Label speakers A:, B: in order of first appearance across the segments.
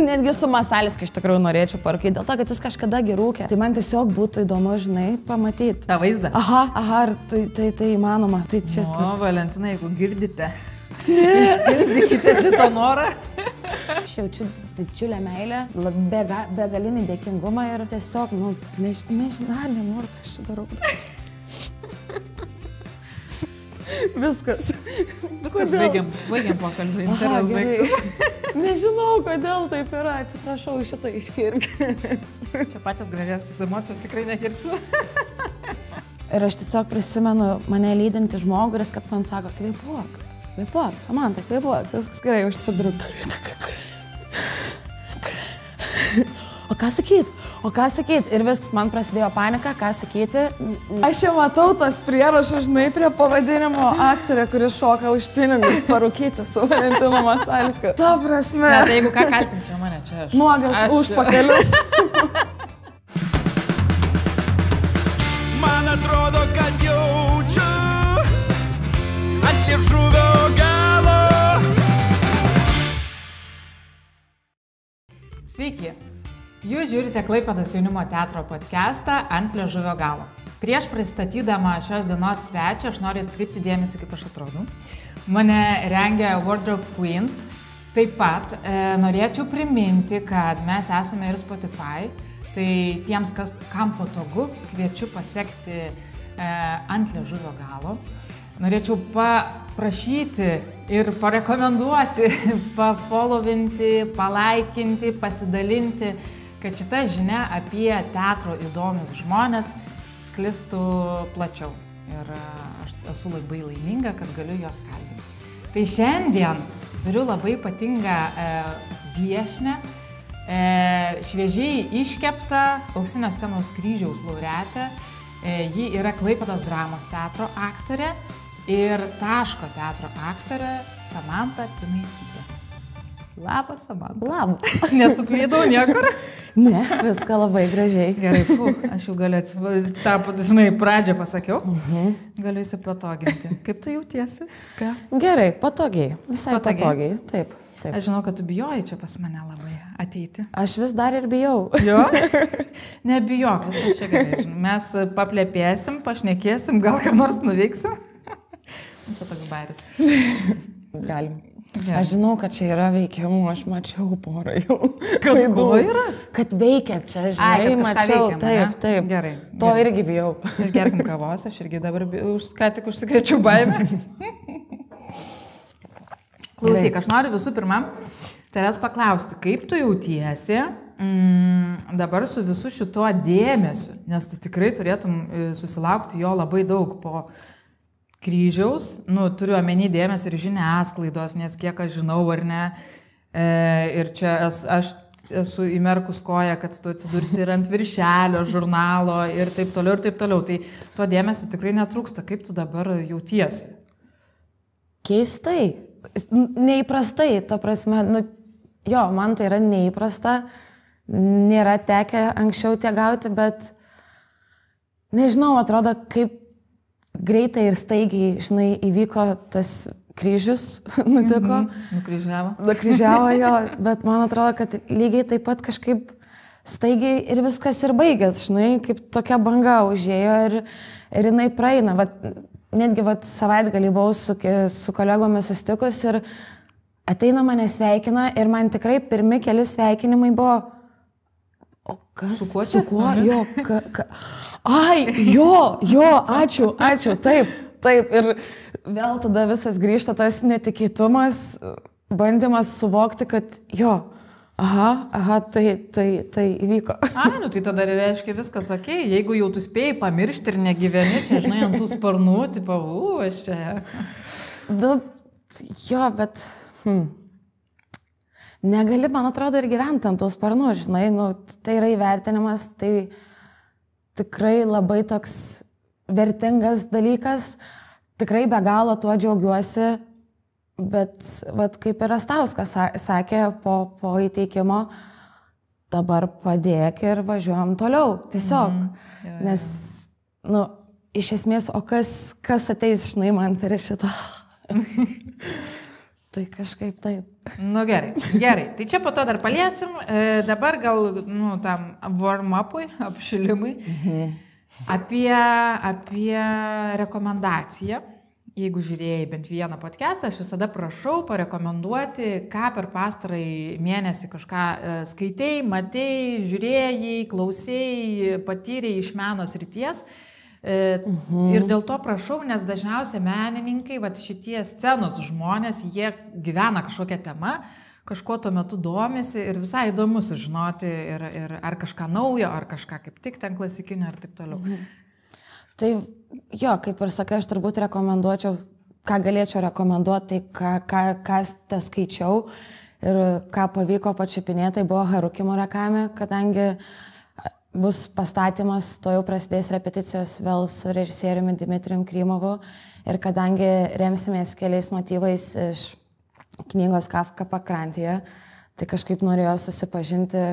A: Netgi su Masaliskiu iš tikrųjų norėčiau parūkyti, dėl to, kad jis kažkada gerūkė. Tai man tiesiog būtų įdomu, žinai, pamatyti.
B: Ta vaizdą.
A: Aha, aha, ar tai, tai, tai įmanoma. Tai čia
B: O,
A: toks.
B: Valentina, jeigu girdite, išpildykite šitą norą.
A: Aš jaučiu didžiulę meilę, bega, begalinį dėkingumą ir tiesiog, nu, než, nežinau, nenoriu, ką aš darau. Viskas.
B: Viskas, baigiam, baigiam pokalbį.
A: Nežinau, kodėl taip yra, atsiprašau, šitą iškirk.
B: Čia pačios gražiausios emocijos tikrai negirdžiu.
A: Ir aš tiesiog prisimenu mane lydinti žmogų jis kad man sako, kvėpuok, kvėpuok, Samanta, kvėpuok, viskas gerai, užsidruk. O ką sakyt? O ką sakyt? Ir viskas, man prasidėjo panika, ką sakyti. Aš jau matau tas prierašas, žinai, prie pavadinimo aktorė, kuris šoka už pinigus parūkyti su Valentinu Masalskiu. Ta prasme.
B: Ne, tai jeigu ką kaltim čia mane, čia aš.
A: Nuogas
B: Aš-
A: už pakelius.
C: Man atrodo, kad jaučiu ant liežuvio galo.
B: Sveiki. Jūs žiūrite Klaipados jaunimo teatro podcastą ant liežuvio galo. Prieš pristatydama šios dienos svečią, aš noriu atkreipti dėmesį, kaip aš atrodau. Mane rengia Wardrobe Queens. Taip pat e, norėčiau priminti, kad mes esame ir Spotify. Tai tiems, kas, kam patogu, kviečiu pasiekti e, ant liežuvio galo. Norėčiau paprašyti ir parekomenduoti, pafollowinti, palaikinti, pasidalinti, kad šita žinia apie teatro įdomius žmonės sklistų plačiau. Ir e, aš esu labai laiminga, kad galiu juos kalbinti. Tai šiandien turiu labai ypatingą e, viešnę, e, šviežiai iškeptą auksinio scenos kryžiaus laureatę. E, ji yra Klaipados dramos teatro aktorė ir Taško teatro aktorė Samanta Pinaitytė. Labas, Samanta.
A: Labas.
B: Nesuklydau niekur.
A: Ne, viską labai gražiai.
B: Gerai, fu, aš jau galiu atsiprašyti. Ta, žinai, pradžią pasakiau. Galiu įsipatoginti. Kaip tu jautiesi? Ką?
A: Gerai, patogiai. Visai
B: Patogiai?
A: patogiai. Taip. taip.
B: Aš žinau, kad tu bijoji čia pas mane labai ateiti.
A: Aš vis dar ir bijau.
B: Jo? Nebijok, viskas čia gerai. Mes paplėpėsim, pašnekėsim, gal ką nors nuveiksim. Čia toks bairis.
A: Galim.
B: Gerai.
A: Aš žinau, kad čia yra veikimų, aš mačiau porą jau.
B: Kad
A: klaidų.
B: yra?
A: Kad veikia čia,
B: Ai,
A: žinai,
B: kažką
A: mačiau.
B: veikiam,
A: taip,
B: ane?
A: taip.
B: Gerai,
A: To
B: gerai.
A: irgi bijau.
B: Išgerkim kavos, aš irgi dabar už, ką tik užsikrėčiau baimę. Klausyk, aš noriu visų pirma tavęs paklausti, kaip tu jautiesi mm, dabar su visu šituo dėmesiu, nes tu tikrai turėtum e, susilaukti jo labai daug po kryžiaus, nu, turiu omeny dėmesį ir žiniasklaidos, nes kiek aš žinau ar ne, e, ir čia esu, aš esu įmerkus koją, kad tu atsidursi ir ant viršelio žurnalo ir taip toliau ir taip toliau. Tai to dėmesio tikrai netrūksta. Kaip tu dabar jautiesi?
A: Keistai. Neįprastai, ta prasme, nu, jo, man tai yra neįprasta. Nėra tekę anksčiau tie gauti, bet nežinau, atrodo, kaip greitai ir staigiai, žinai, įvyko tas kryžius, nutiko.
B: Nukryžiavo.
A: Nukryžiavo jo, bet man atrodo, kad lygiai taip pat kažkaip staigiai ir viskas ir baigės, žinai, kaip tokia banga užėjo ir, ir jinai praeina. Vat, netgi vat, savaitgalį buvau su, su kolegomis susitikus ir ateina mane sveikina ir man tikrai pirmi keli sveikinimai buvo. O kas?
B: Su kuo
A: Su kuo? Jo, ka, ka. Ai, jo, jo, ačiū, ačiū, taip, taip. Ir vėl tada visas grįžta tas netikėtumas, bandymas suvokti, kad jo, aha, aha, tai, tai, tai įvyko.
B: Ai, nu tai tada reiškia viskas ok, jeigu jau tu spėjai pamiršti ir negyveni, čia, žinai, ant tų sparnų, tipo, u, aš čia.
A: Du, jo, bet... Hmm. Negali, man atrodo, ir gyventi ant tų sparnų, žinai, nu, tai yra įvertinimas, tai tikrai labai toks vertingas dalykas, tikrai be galo tuo džiaugiuosi, bet, vat, kaip ir Astauskas sa- sakė po, po įteikimo, dabar padėk ir važiuojam toliau, tiesiog. Mm, Nes, nu, iš esmės, o kas, kas ateis, žinai, man per šitą. Tai kažkaip taip.
B: Nu gerai, gerai. Tai čia po to dar paliesim. E, dabar gal, nu, tam warm-upui, apšilimui. Mhm. Apie, apie rekomendaciją. Jeigu žiūrėjai bent vieną podcastą, aš visada prašau parekomenduoti, ką per pastarąjį mėnesį kažką e, skaitėjai, matėjai, žiūrėjai, klausėjai, patyrėjai iš meno srities. Mhm. Ir dėl to prašau, nes dažniausiai menininkai, va šitie scenos žmonės, jie gyvena kažkokią temą, kažkuo tuo metu domisi ir visai įdomu sužinoti, ir, ir ar kažką naujo, ar kažką kaip tik ten klasikinio ir taip toliau. Mhm.
A: Tai jo, kaip ir sakai, aš turbūt rekomenduočiau, ką galėčiau rekomenduoti, tai ką, ką, kas te skaičiau ir ką pavyko pačiupinėti, tai buvo Haruki Murakami, kadangi bus pastatymas, to jau prasidės repeticijos vėl su režisieriumi Dimitrijum Krymovu ir kadangi remsimės keliais motyvais iš knygos Kafka pakrantėje, tai kažkaip norėjau susipažinti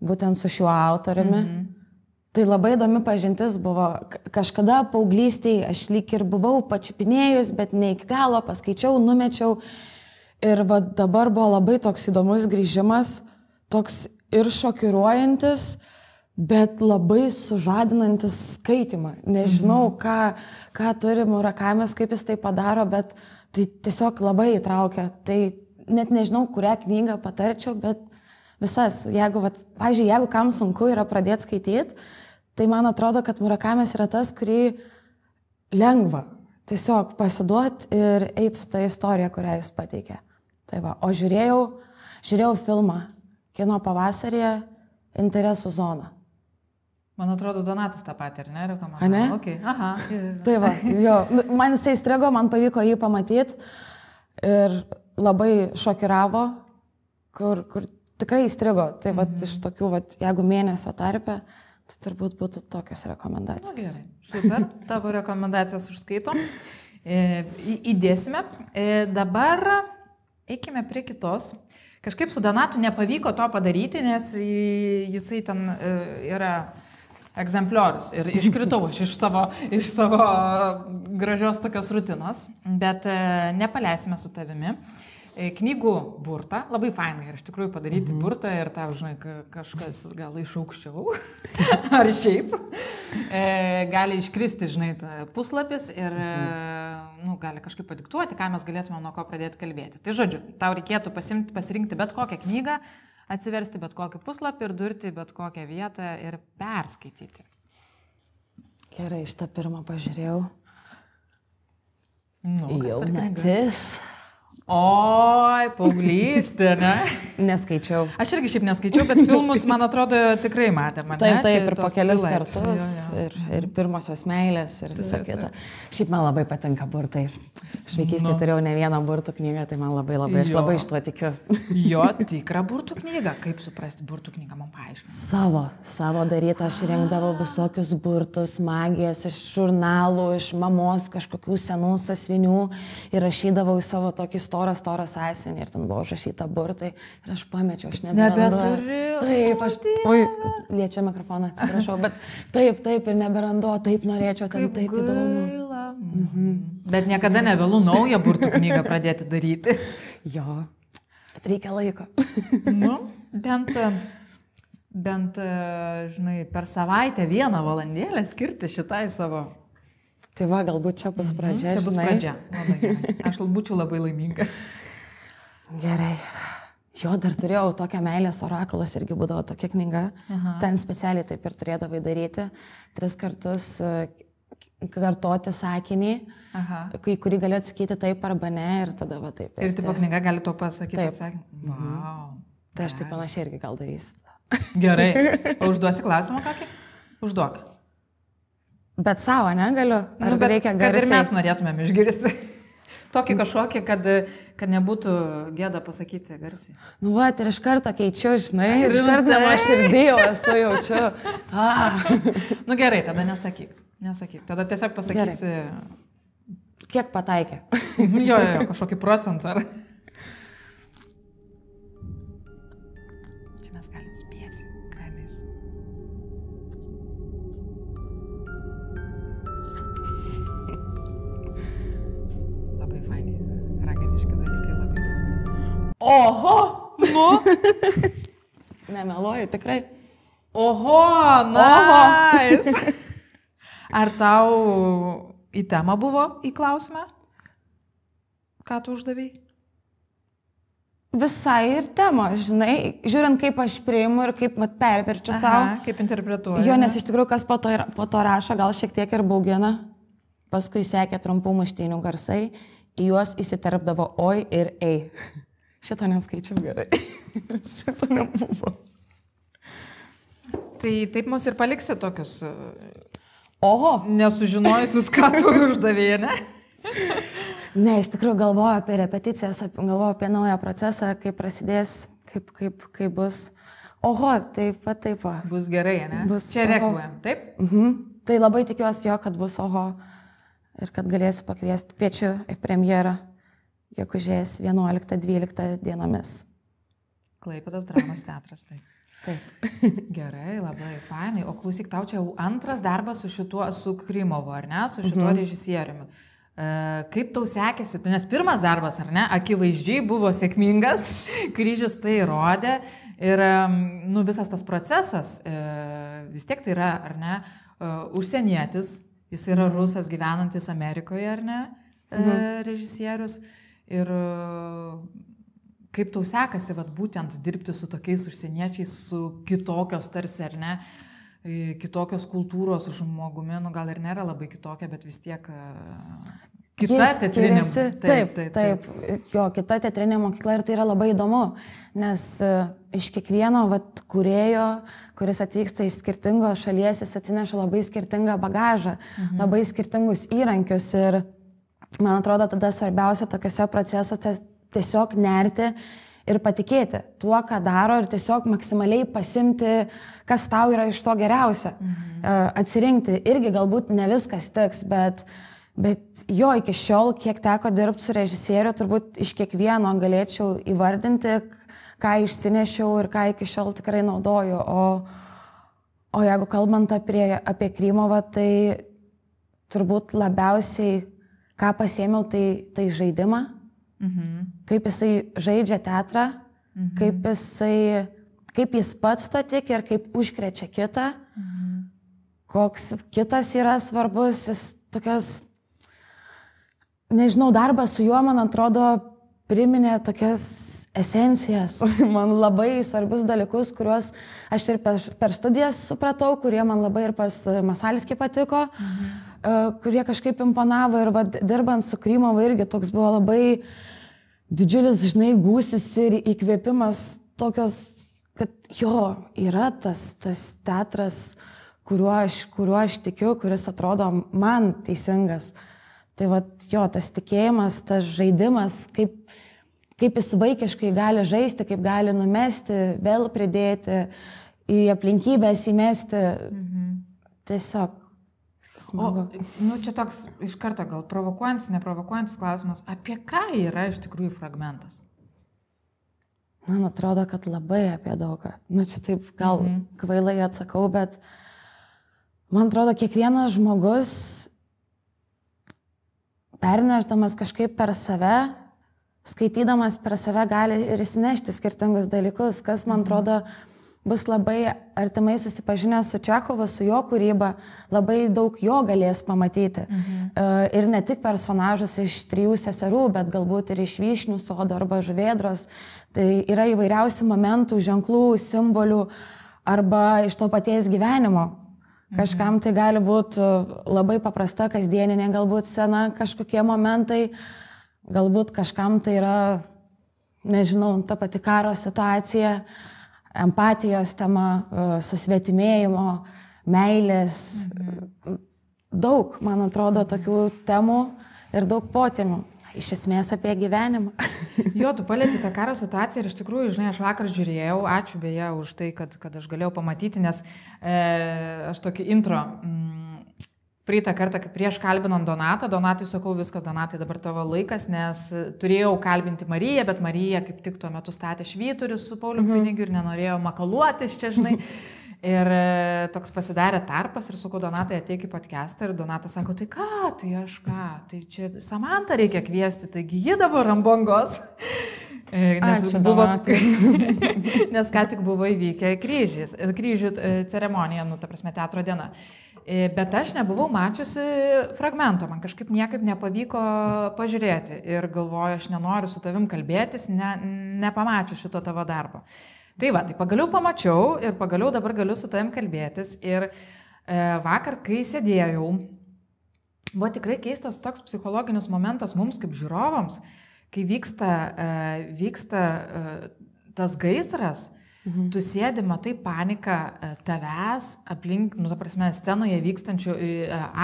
A: būtent su šiuo autoriumi. Mm -hmm Tai labai įdomi pažintis buvo. Kažkada paauglystėje aš lyg ir buvau pačiupinėjus, bet ne iki galo, paskaičiau, numečiau. Ir va dabar buvo labai toks įdomus grįžimas, toks ir šokiruojantis, bet labai sužadinantis skaitimą. Nežinau, mhm. ką, ką turi Murakamis, kaip jis tai padaro, bet tai tiesiog labai įtraukia. Tai net nežinau, kurią knygą patarčiau, bet visas. Jeigu, vat, pažiūrėjau, jeigu kam sunku yra pradėti skaityti, tai man atrodo, kad Murakamis yra tas, kurį lengva tiesiog pasiduoti ir eiti su ta istorija, kurią jis pateikė. Tai va, o žiūrėjau, žiūrėjau filmą kino pavasarėje Interesų zona.
B: Man atrodo, Donatas tą patį, ar ne, rekomendavo?
A: Ne?
B: Okay. Aha.
A: tai va, jo, nu, man jisai strigo, man pavyko jį pamatyti ir labai šokiravo, kur, kur tikrai įstrigo. Tai va, mhm. iš tokių, va, jeigu mėnesio tarpe, tai turbūt būtų tokios rekomendacijos.
B: Na, gerai, super, tavo rekomendacijas užskaitom. E, įdėsime. E, dabar eikime prie kitos. Kažkaip su Donatu nepavyko to padaryti, nes jisai ten e, yra egzempliorius ir iškritau aš iš savo, iš savo gražios tokios rutinos, bet nepaleisime su tavimi. E, knygų burtą, labai fainai ir iš tikrųjų padaryti mhm. burtą ir tau, žinai, kažkas gal iš aukščiau ar šiaip e, gali iškristi, žinai, puslapis ir mhm. nu, gali kažkaip padiktuoti, ką mes galėtume nuo ko pradėti kalbėti. Tai žodžiu, tau reikėtų pasimti, pasirinkti bet kokią knygą, atsiversti bet kokį puslapį ir durti bet kokią vietą ir perskaityti.
A: Gerai, šitą pirmą pažiūrėjau.
B: Nu,
A: Jaunatis.
B: Oi, paauglystė, ne?
A: Neskaičiau.
B: Aš irgi šiaip neskaičiau, bet filmus, man atrodo, tikrai matėme.
A: Taip, taip, ir po kelias kartus, jo, jo. Ir, ir pirmosios meilės, ir visa kita. Šiaip man labai patinka burtai. Aš vaikystėje nu. turėjau ne vieną burtų knygą, tai man labai labai, aš jo. labai iš tuo tikiu.
B: jo, tikra burtų knyga. Kaip suprasti burtų knygą, man paaiškink.
A: Savo, savo darytą aš rinkdavau visokius burtus, magijas iš žurnalų, iš mamos kažkokių senų sasvinių ir rašydavau į savo tokį istoriją storą, storą sąsienį ir ten buvo užrašyta burtai ir aš pamečiau, aš
B: nebeturiu.
A: Taip, aš, oi, liečia mikrofoną, atsiprašau, bet taip, taip ir neberandu, taip norėčiau, ten taip gaila. įdomu.
B: Mhm. Bet niekada nevėlų naują burtų knygą pradėti daryti.
A: jo, bet reikia laiko.
B: nu, bent bent, žinai, per savaitę vieną valandėlę skirti šitai savo
A: Tai va, galbūt čia bus mhm, pradžia.
B: Mhm, čia bus žinai. pradžia. Labai, aš būčiau labai laiminga.
A: Gerai. Jo, dar turėjau tokią meilės orakulas, irgi būdavo tokia knyga. Aha. Ten specialiai taip ir turėdavai daryti. Tris kartus e, kartoti sakinį, Aha. kai kurį gali atsakyti taip arba ne ir tada va taip.
B: Ir tipo knyga gali to pasakyti atsakymą.
A: Mhm. Wow. Tai aš taip panašiai irgi gal darysiu.
B: Gerai. O užduosi klausimą kokį? Užduok.
A: Bet savo negaliu. Ar nu, reikia garsiai?
B: Ir mes norėtumėm išgirsti. Tokį kažkokį, kad, kad nebūtų gėda pasakyti garsiai.
A: Nu, va, ir iš karto keičiu, žinai, ir iš karto mano širdį jau esu jaučiu. Ah.
B: nu gerai, tada nesakyk. Nesakyk. Tada tiesiog pasakysi. Gerai.
A: Kiek pataikė?
B: jo, jo, jo, kažkokį procentą. Ar... raganiški dalykai labai
A: Oho!
B: Nu.
A: Nemeluoju, tikrai.
B: Oho, nice. Ar tau į temą buvo į klausimą? Ką tu uždavai?
A: Visai ir tema, žinai, žiūrint, kaip aš priimu ir kaip mat perverčiu savo.
B: Kaip interpretuoji?
A: Jo, nes iš tikrųjų, kas po to, po to rašo, gal šiek tiek ir baugina. Paskui sekė trumpų muštinių garsai, į juos įsiterpdavo oi ir ei. Šitą neskaičiau gerai. Šitą nebuvo.
B: Tai taip mus ir paliksi tokius e,
A: Oho.
B: nesužinojusius, ką tu uždavėjai, ne?
A: Ne, iš tikrųjų galvoju apie repeticijas, galvoju apie naują procesą, kaip prasidės, kaip, kaip, kaip bus. Oho, taip pat, taip.
B: Bus gerai, ne?
A: Bus,
B: Čia
A: oho.
B: reaguojam, taip?
A: Mhm. Tai labai tikiuosi jo, kad bus oho ir kad galėsiu pakviesti. Kviečiu į premjerą, gegužės 11-12 dienomis.
B: Klaipėdas dramos teatras, taip.
A: Taip.
B: Gerai, labai fainai. O klausyk, tau čia jau antras darbas su šituo, su Krymovu, ar ne, su šituo mhm. režisieriumi. E, kaip tau sekėsi, Tai nes pirmas darbas, ar ne, akivaizdžiai buvo sėkmingas, kryžius tai įrodė ir nu, visas tas procesas, e, vis tiek tai yra, ar ne, e, užsienietis, jis yra rusas gyvenantis Amerikoje, ar ne, e, režisierius. Ir e, kaip tau sekasi, vat, būtent dirbti su tokiais užsieniečiais, su kitokios tarsi, ar ne, e, kitokios kultūros žmogumi, nu gal ir nėra labai kitokia, bet vis tiek kita teatrinė.
A: skiriasi- Taip, taip, taip. Jo, kita teatrinė mokykla ir tai yra labai įdomu, nes e, iš kiekvieno vat, kurėjo, kuris atvyksta iš skirtingos šalies, jis atsineša labai skirtingą bagažą, mhm. labai skirtingus įrankius ir man atrodo tada svarbiausia tokiuose procesuose tiesiog nerti ir patikėti tuo, ką daro ir tiesiog maksimaliai pasimti, kas tau yra iš to geriausia. Mhm. Atsirinkti irgi galbūt ne viskas tiks, bet, bet jo iki šiol, kiek teko dirbti su režisieriu, turbūt iš kiekvieno galėčiau įvardinti, ką išsinešiau ir ką iki šiol tikrai naudoju. O, o jeigu kalbant apie, apie Krymovą, tai turbūt labiausiai, ką pasėmiau, tai, tai žaidimą
B: Mhm.
A: kaip jisai žaidžia teatrą, mhm. kaip, jisai, kaip jis pats to tik ir kaip užkrečia kitą, mhm. koks kitas yra svarbus, jis tokias, nežinau, darbas su juo, man atrodo, priminė tokias esencijas, man labai svarbius dalykus, kuriuos aš ir per, per studijas supratau, kurie man labai ir pas Masaliskį patiko, mhm. kurie kažkaip imponavo ir vad, dirbant su Krymovu irgi toks buvo labai didžiulis, žinai, gūsis ir įkvėpimas tokios, kad jo, yra tas, tas teatras, kuriuo aš, kuriuo aš tikiu, kuris atrodo man teisingas. Tai vad, jo, tas tikėjimas, tas žaidimas, kaip, kaip jis vaikiškai gali žaisti, kaip gali numesti, vėl pridėti, į aplinkybės įmesti. Mhm. Tiesiog.
B: O,
A: Smagu.
B: nu, čia toks iš karto gal provokuojantis, neprovokuojantis klausimas, apie ką yra iš tikrųjų fragmentas?
A: Man atrodo, kad labai apie daugą. Nu, čia taip gal mhm. kvailai atsakau, bet man atrodo, kiekvienas žmogus perneždamas kažkaip per save, skaitydamas per save gali ir įsinešti skirtingus dalykus, kas man atrodo bus labai artimai susipažinęs su Čechovu, su jo kūryba, labai daug jo galės pamatyti. Mhm. Ir ne tik personažus iš trijų seserų, bet galbūt ir iš vyšnių sodo arba žuvėdros. Tai yra įvairiausių momentų, ženklų, simbolių arba iš to paties gyvenimo. Kažkam tai gali būti labai paprasta, kasdieninė galbūt scena, kažkokie momentai, galbūt kažkam tai yra, nežinau, ta pati karo situacija, empatijos tema, e, susvetimėjimo, meilės. Mhm. Daug, man atrodo, tokių temų ir daug potėmių. Iš esmės apie gyvenimą.
B: Jo, tu palėti tą karo situaciją ir iš tikrųjų, žinai, aš vakar žiūrėjau, ačiū beje už tai, kad, kad aš galėjau pamatyti, nes e, aš tokį intro. Mm, Praeitą kartą, kai prieš kalbinom Donatą, Donatui sakau, viskas, Donatai, dabar tavo laikas, nes turėjau kalbinti Mariją, bet Marija kaip tik tuo metu statė švyturius su Pauliu mhm. Pinigiu ir nenorėjo makaluotis čia, žinai. Ir e, toks pasidarė tarpas ir sakau, Donatai ateik į podcastą ir Donatas sako, tai ką, tai aš ką, tai čia Samantą reikia kviesti, taigi ji dabar ant bangos. E, Nes,
A: Ačiū,
B: buvo, nes ką tik buvo įvykę kryžys, kryžių e, ceremonija, nu, ta prasme, teatro diena. Bet aš nebuvau mačiusi fragmento, man kažkaip niekaip nepavyko pažiūrėti ir galvoju, aš nenoriu su tavim kalbėtis, ne, nepamačiu šito tavo darbo. Tai va, tai pagaliau pamačiau ir pagaliau dabar galiu su tavim kalbėtis. Ir e, vakar, kai sėdėjau, buvo tikrai keistas toks psichologinis momentas mums kaip žiūrovams, kai vyksta, e, vyksta e, tas gaisras, mhm. tu sėdi, matai paniką e, tavęs, aplink, nu, ta prasme, scenoje vykstančių e,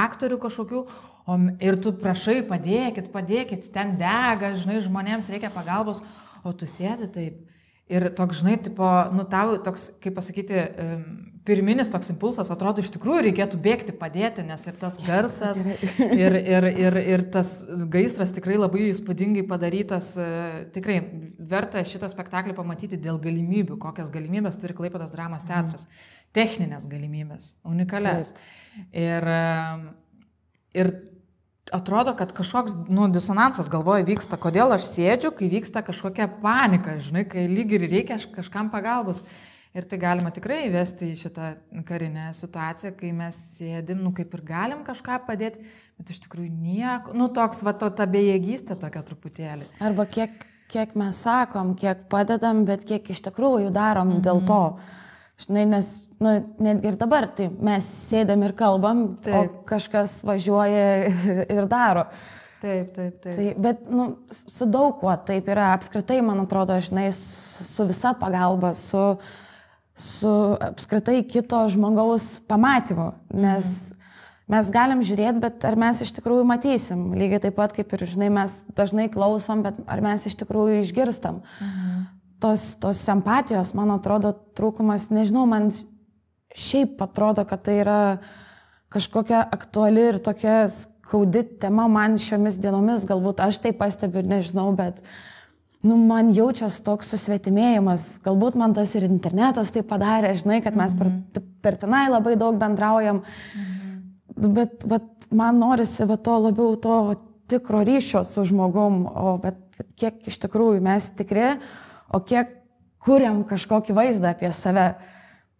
B: aktorių kažkokių, o, ir tu prašai, padėkit, padėkit, ten dega, žinai, žmonėms reikia pagalbos, o tu sėdi taip. Ir toks, žinai, tipo, nu tau toks, kaip pasakyti, pirminis toks impulsas atrodo, iš tikrųjų reikėtų bėgti, padėti, nes ir tas garsas, ir, ir, ir, ir tas gaisras tikrai labai įspūdingai padarytas, e, tikrai verta šitą spektaklį pamatyti dėl galimybių, kokias galimybės turi Klaipadas dramos teatras. Techninės galimybės, unikalias. Ir, em, ir atrodo, kad kažkoks nu, disonansas galvoje vyksta, kodėl aš sėdžiu, kai vyksta kažkokia panika, žinai, kai lyg ir reikia kažkam pagalbos. Ir tai galima tikrai įvesti į šitą karinę situaciją, kai mes sėdim, nu kaip ir galim kažką padėti, bet iš tikrųjų nieko, nu toks, va, to, ta bejėgystė tokia truputėlį.
A: Arba kiek, kiek mes sakom, kiek padedam, bet kiek iš tikrųjų darom mhm. dėl to. Žinai, nes, nu, netgi ir dabar, tai mes sėdam ir kalbam, Taip. O kažkas važiuoja ir daro.
B: Taip, taip, taip.
A: Tai, bet, nu, su daug kuo taip yra, apskritai, man atrodo, žinai, su, su visa pagalba, su, su apskritai kito žmogaus pamatymu, nes mhm. mes galim žiūrėti, bet ar mes iš tikrųjų matysim, lygiai taip pat kaip ir, žinai, mes dažnai klausom, bet ar mes iš tikrųjų išgirstam. Mhm. Tos, tos empatijos, man atrodo, trūkumas, nežinau, man šiaip atrodo, kad tai yra kažkokia aktuali ir tokia skaudi tema man šiomis dienomis, galbūt aš tai pastebiu, nežinau, bet nu, man jaučiasi toks susvetimėjimas, galbūt man tas ir internetas tai padarė, žinai, kad mes per, per tenai labai daug bendraujam, bet, bet man norisi va, to labiau to tikro ryšio su žmogum, o bet, bet kiek iš tikrųjų mes tikri, o kiek kuriam kažkokį vaizdą apie save.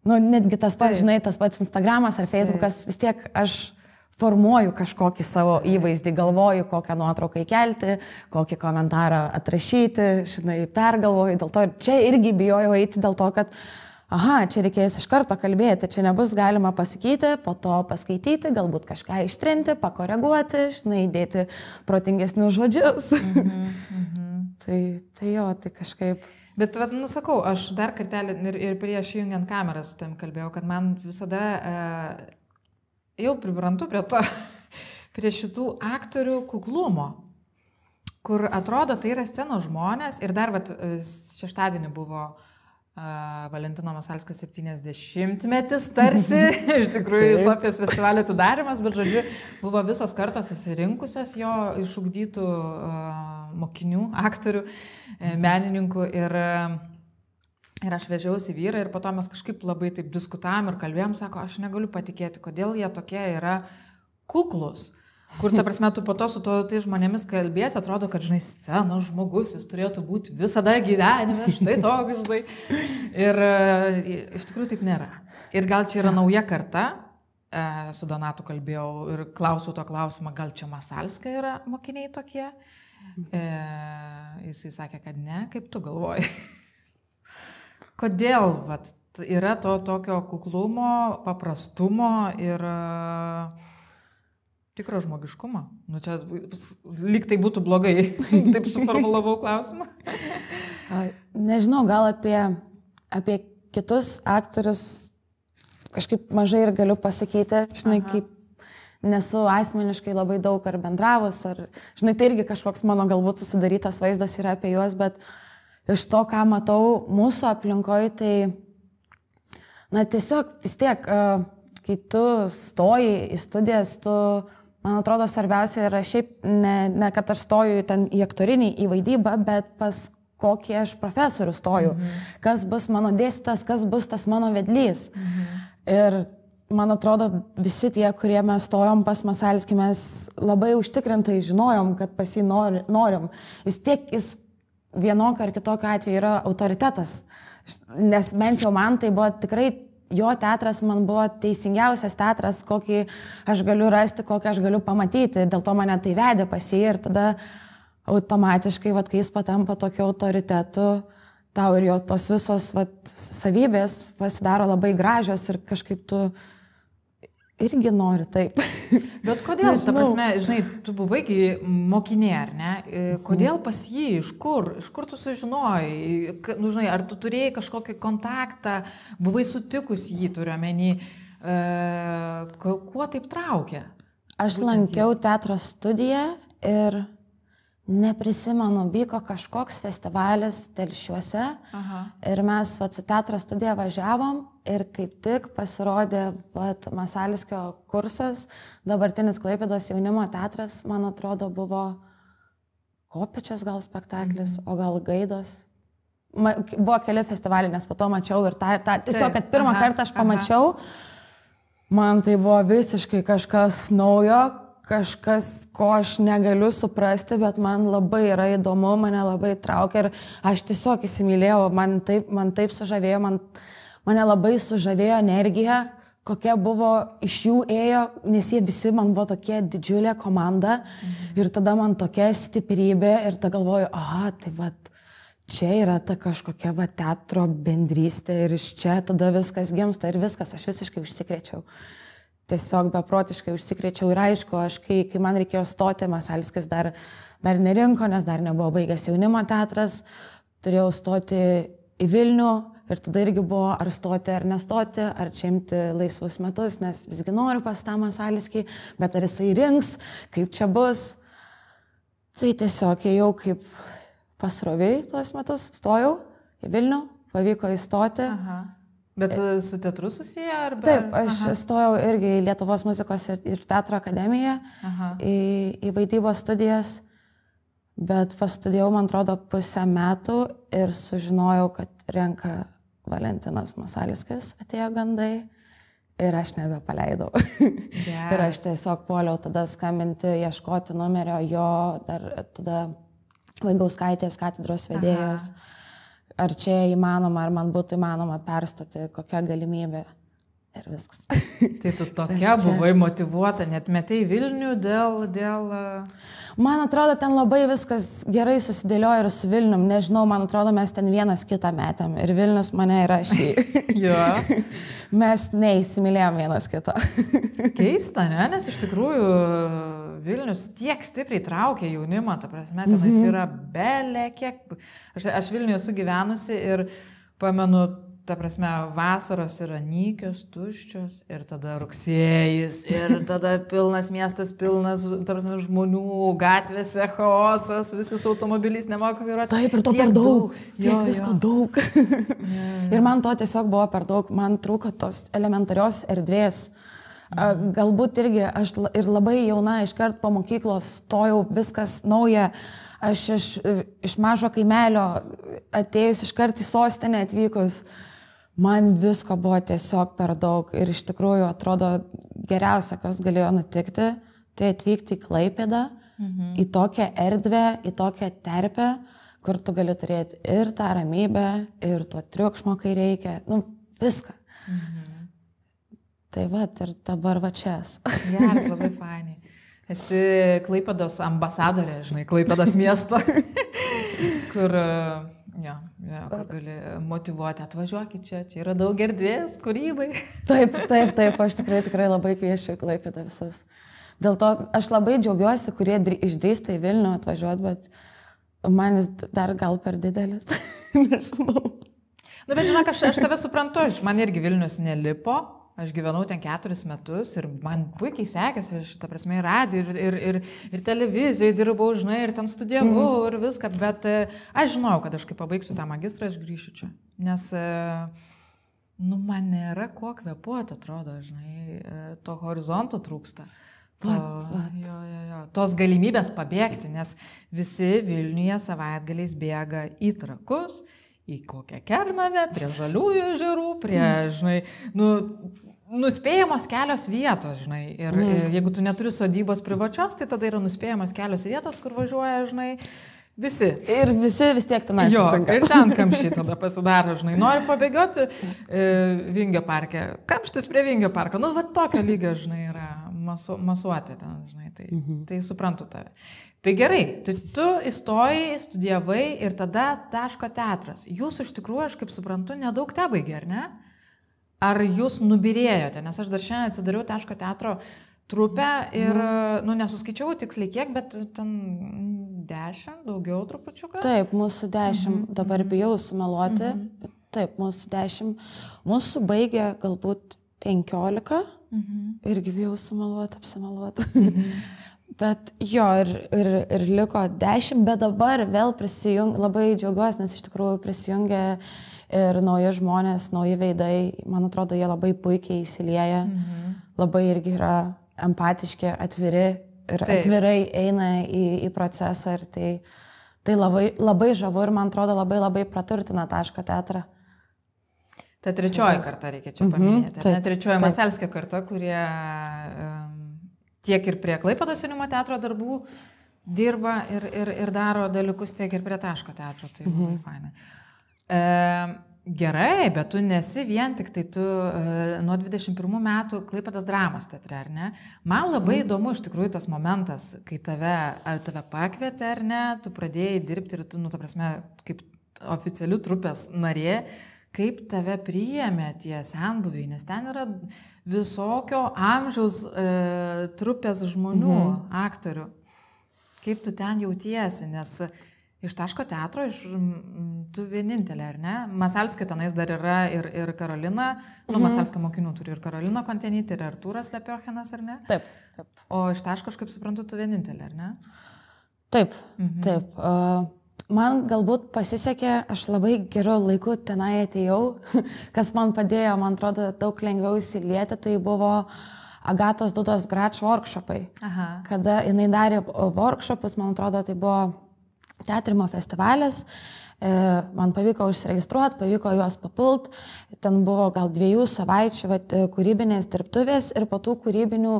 A: Nu, netgi tas pats, žinai, tas pats Instagramas ar Facebookas, vis tiek aš formuoju kažkokį savo įvaizdį, galvoju, kokią nuotrauką įkelti, kokį komentarą atrašyti, žinai, pergalvoju. Dėl to ir čia irgi bijojau eiti dėl to, kad, aha, čia reikės iš karto kalbėti, čia nebus galima pasakyti, po to paskaityti, galbūt kažką ištrinti, pakoreguoti, žinai, įdėti protingesnius žodžius. Mhm, mhm. tai, tai jo, tai kažkaip.
B: Bet, vat, nusakau, aš dar kartelį ir, ir prieš jungiant kamerą su tam kalbėjau, kad man visada e, jau pribrantu prie to, prie šitų aktorių kuklumo, kur atrodo, tai yra scenos žmonės ir dar, vat, e, šeštadienį buvo Valentino Masalskio 70-metis tarsi, iš tikrųjų. Sofijos festivalio atidarimas, bet, žodžiu, buvo visos kartos susirinkusios jo išugdytų mokinių, aktorių, e, menininkų ir, e, ir aš vežiausi vyrą ir po to mes kažkaip labai taip diskutavom ir kalbėjom, sako, aš negaliu patikėti, kodėl jie tokie yra kuklus. Kur, ta prasme, tu po to su to tai žmonėmis kalbės, atrodo, kad, žinai, scenos žmogus, jis turėtų būti visada gyvenime, štai toks, žinai. Ir e, iš tikrųjų taip nėra. Ir gal čia yra nauja karta, e, su Donatu kalbėjau ir klausiau to klausimą, gal čia Masalskio yra mokiniai tokie. E, jisai sakė, kad ne, kaip tu galvoji. Kodėl vat, yra to tokio kuklumo, paprastumo ir e, tikro žmogiškumo? Nu čia lyg tai būtų blogai, taip suformulavau klausimą.
A: Nežinau, gal apie, apie kitus aktorius kažkaip mažai ir galiu pasakyti, žinai,
B: Aha.
A: kaip nesu asmeniškai labai daug ar bendravus, ar, žinai, tai irgi kažkoks mano galbūt susidarytas vaizdas yra apie juos, bet iš to, ką matau mūsų aplinkoje, tai, na, tiesiog vis tiek, kai tu stoji į studijas, tu, man atrodo, svarbiausia yra šiaip ne, ne kad aš stoju ten į aktorinį, į vaidybą, bet pas kokį aš profesorių stoju, mhm. kas bus mano dėstytas, kas bus tas mano vedlys. Mhm. Ir man atrodo, visi tie, kurie mes stojom pas Masalskį, mes labai užtikrintai žinojom, kad pas jį nori, norim. Jis tiek, jis vienokiu ar kitokiu atveju yra autoritetas. Nes bent jau man tai buvo tikrai jo teatras, man buvo teisingiausias teatras, kokį aš galiu rasti, kokį aš galiu pamatyti. Dėl to mane tai vedė pas jį ir tada automatiškai, vat, kai jis patampa tokiu autoritetu, tau ir jo tos visos vat, savybės pasidaro labai gražios ir kažkaip tu irgi nori taip.
B: Bet kodėl, ta
A: Nežinau.
B: prasme, žinai, tu buvai mokinė, ar ne? E, Kodėl pas jį, iš kur, iš kur tu sužinojai, nu, žinai, ar tu turėjai kažkokį kontaktą, buvai sutikus jį, turiu menį, e, kuo taip traukia?
A: Aš
B: Būtent
A: lankiau teatro studiją ir neprisimenu, vyko kažkoks festivalis telšiuose
B: Aha.
A: ir mes vat, su teatro studija važiavom ir kaip tik pasirodė vat, Masaliskio kursas, dabartinis Klaipėdos jaunimo teatras, man atrodo, buvo Kopečios gal spektaklis, o gal Gaidos. Ma, buvo keli festivaliai, nes po to mačiau ir tą, ir tą. Tiesiog,
B: Taip,
A: kad pirmą
B: aha,
A: kartą aš
B: aha.
A: pamačiau, man tai buvo visiškai kažkas naujo, kažkas, ko aš negaliu suprasti, bet man labai yra įdomu, mane labai traukia ir aš tiesiog įsimylėjau, man taip, man taip sužavėjo, man, mane labai sužavėjo energija, kokia buvo iš jų ėjo, nes jie visi man buvo tokia didžiulė komanda mhm. ir tada man tokia stiprybė ir tada galvoju, aha, tai vad čia yra ta kažkokia va teatro bendrystė ir iš čia tada viskas gimsta ir viskas, aš visiškai užsikrėčiau. Tiesiog beprotiškai užsikrėčiau ir aišku, aš kai, kai man reikėjo stoti, Masalskis dar, dar nerinko, nes dar nebuvo baigęs jaunimo teatras, turėjau stoti į Vilnių ir tada irgi buvo ar stoti ar nestoti, ar čia imti laisvus metus, nes visgi noriu pas tą Masalskį, bet ar jisai rinks, kaip čia bus. Tai tiesiog ėjau kaip pasroviai tuos metus, stojau į Vilnių, pavyko įstoti.
B: Aha. Bet e, su teatru susiję ar be?
A: Taip, aš
B: Aha.
A: stojau irgi į Lietuvos muzikos ir, ir teatro akademiją,
B: Aha.
A: į, į vaidybos studijas, bet pastudijau, man atrodo, pusę metų ir sužinojau, kad renka Valentinas Masaliskis, atėjo gandai ir aš nebepaleidau. ir aš tiesiog poliau tada skambinti, ieškoti numerio jo, dar tada Vaigauskaitės katedros vedėjos. Ar čia įmanoma, ar man būtų įmanoma perstoti, kokia galimybė. Ir viskas.
B: Tai tu tokia
A: čia-
B: buvai motivuota, net metai Vilnių dėl... dėl...
A: Man atrodo, ten labai viskas gerai susidėliojo ir su Vilnium. Nežinau, man atrodo, mes ten vienas kitą metėm. Ir Vilnius mane yra šį.
B: Jo.
A: mes neįsimylėjom vienas kito.
B: Keista, ne? Nes iš tikrųjų Vilnius tiek stipriai traukia jaunimą, ta prasme, tenais
A: Mhm.
B: yra belė kiek. Aš, aš Vilniuje esu gyvenusi ir pamenu, ta prasme, vasaros yra nykios, tuščios ir tada rugsėjais ir tada pilnas miestas, pilnas, ta prasme, žmonių, gatvėse chaosas, visi su automobiliais nemoka vairuoti.
A: Taip, ir to
B: Tiek
A: per daug. Tiek
B: Jo,
A: visko
B: jo.
A: daug. ir man to tiesiog buvo per daug. Man trūko tos elementarios erdvės. Galbūt irgi aš ir labai jauna, iškart po mokyklos stojau, viskas nauja. Aš iš, iš mažo kaimelio atėjus iškart į sostinę atvykus, man visko buvo tiesiog per daug. Ir iš tikrųjų atrodo geriausia, kas galėjo nutikti, tai atvykti į Klaipėdą, mhm. į tokią erdvę, į tokią terpę, kur tu gali turėti ir tą ramybę, ir to triukšmo, kai reikia. Nu, viską. Mhm. Tai va, ir dabar va čia.
B: Geras, labai fainai. Esi Klaipados ambasadorė, žinai, Klaipados miesto, kur, jo, jo, kur gali motivuoti, atvažiuokit čia, čia yra daug erdvės kūrybai.
A: Taip, taip, taip, aš tikrai, tikrai labai kviečiu Klaipėdą visus. Dėl to aš labai džiaugiuosi, kurie drį- išdrįsta į Vilnių atvažiuoti, bet man jis dar gal per didelis. Nežinau.
B: Nu, bet žinok, aš, aš tave suprantu, aš man irgi Vilnius nelipo. Aš gyvenau ten keturis metus ir man puikiai sekėsi, aš, ta prasme, ir radio, ir, ir, ir, ir televizijoje dirbau, žinai, ir ten studijavau mm. ir viską, bet e, aš žinau, kad aš kai pabaigsiu tą magistrą, aš grįšiu čia. Nes, e, nu, man nėra kuo kvepuoti, atrodo, žinai, e, to horizonto trūksta. To,
A: Vat, vat.
B: Jo, jo, jo. Tos galimybės pabėgti, nes visi Vilniuje savaitgaliais bėga į trakus, į kokią kernavę, prie žaliųjų žirų, prie, žinai, nu, nuspėjamos kelios vietos, žinai. Ir mm. jeigu tu neturi sodybos privačios, tai tada yra nuspėjamos kelios vietos, kur važiuoja, žinai. Visi.
A: Ir visi vis tiek ten
B: Jo,
A: susitinka.
B: ir ten kamščiai tada pasidaro, žinai, nori pabėgioti e, Vingio parke, kamštis prie Vingio parko, nu, va tokio lygio, žinai, yra masu, masuoti ten, žinai, tai, mhm. tai suprantu tave. Tai gerai, tai tu įstojai, studijavai ir tada taško teatras. Jūs iš tikrųjų, aš kaip suprantu, nedaug te baigė, ar ne? Ar jūs nubirėjote, nes aš dar šiandien atsidariau taško teatro trupę ir, mhm. nu, nesuskaičiau tiksliai kiek, bet ten dešimt, daugiau trupučiuką.
A: Taip, mūsų dešimt, mhm. dabar bijau sumeluoti, mhm. bet taip, mūsų dešimt. Mūsų baigė galbūt penkiolika, mhm. irgi bijau sumeluoti, apsimeluoti. Mhm. bet jo, ir, ir, ir liko dešimt, bet dabar vėl prisijung, labai džiaugiuosi, nes iš tikrųjų prisijungė ir nauji žmonės, nauji veidai, man atrodo, jie labai puikiai įsilieja, mhm. labai irgi yra empatiški, atviri ir
B: Taip.
A: atvirai eina į, į procesą ir tai, tai labai, labai žavu ir man atrodo labai labai praturtina taško teatrą.
B: Ta trečioji karta reikia čia
A: Mhm,
B: paminėti.
A: taip,
B: Ne trečioji. Maselskio karta, kurie um, tiek ir prie Klaipados jaunimo teatro darbų dirba ir, ir, ir daro dalykus, tiek ir prie taško teatro. Tai
A: Mhm.
B: labai faina. E, gerai, bet tu nesi vien tik tai tu e, nuo 21 metų Klaipados dramos teatre, ar ne? Man labai
A: Mhm.
B: įdomu iš tikrųjų tas momentas, kai tave, ar tave pakvietė, ar ne, tu pradėjai dirbti ir tu, nu, ta prasme, kaip oficialių trupės narė, kaip tave priėmė tie senbuviai, nes ten yra visokio amžiaus e, trupės žmonių, mhm. aktorių. Kaip tu ten jautiesi, nes iš taško teatro, iš, mm, tu vienintelė, ar ne? Masalskio tenais dar yra ir, ir Karolina, nu, mhm. Masalskio mokinių turi ir Karolina Kontenytė, ir Artūras Lepiochinas, ar ne?
A: Taip, taip.
B: O iš taško, aš kaip suprantu, tu vienintelė, ar ne?
A: Taip, mhm. taip. Uh, man galbūt pasisekė, aš labai geru laiku tenai atėjau, kas man padėjo, man atrodo, daug lengviau įsilieti, tai buvo Agatos Dudos Grač workshopai.
B: Aha.
A: Kada jinai darė workshopus, man atrodo, tai buvo teatrimo festivalis. E, Man pavyko užsiregistruoti, pavyko juos papult. Ten buvo gal dviejų savaičių vat, e, kūrybinės dirbtuvės ir po tų kūrybinių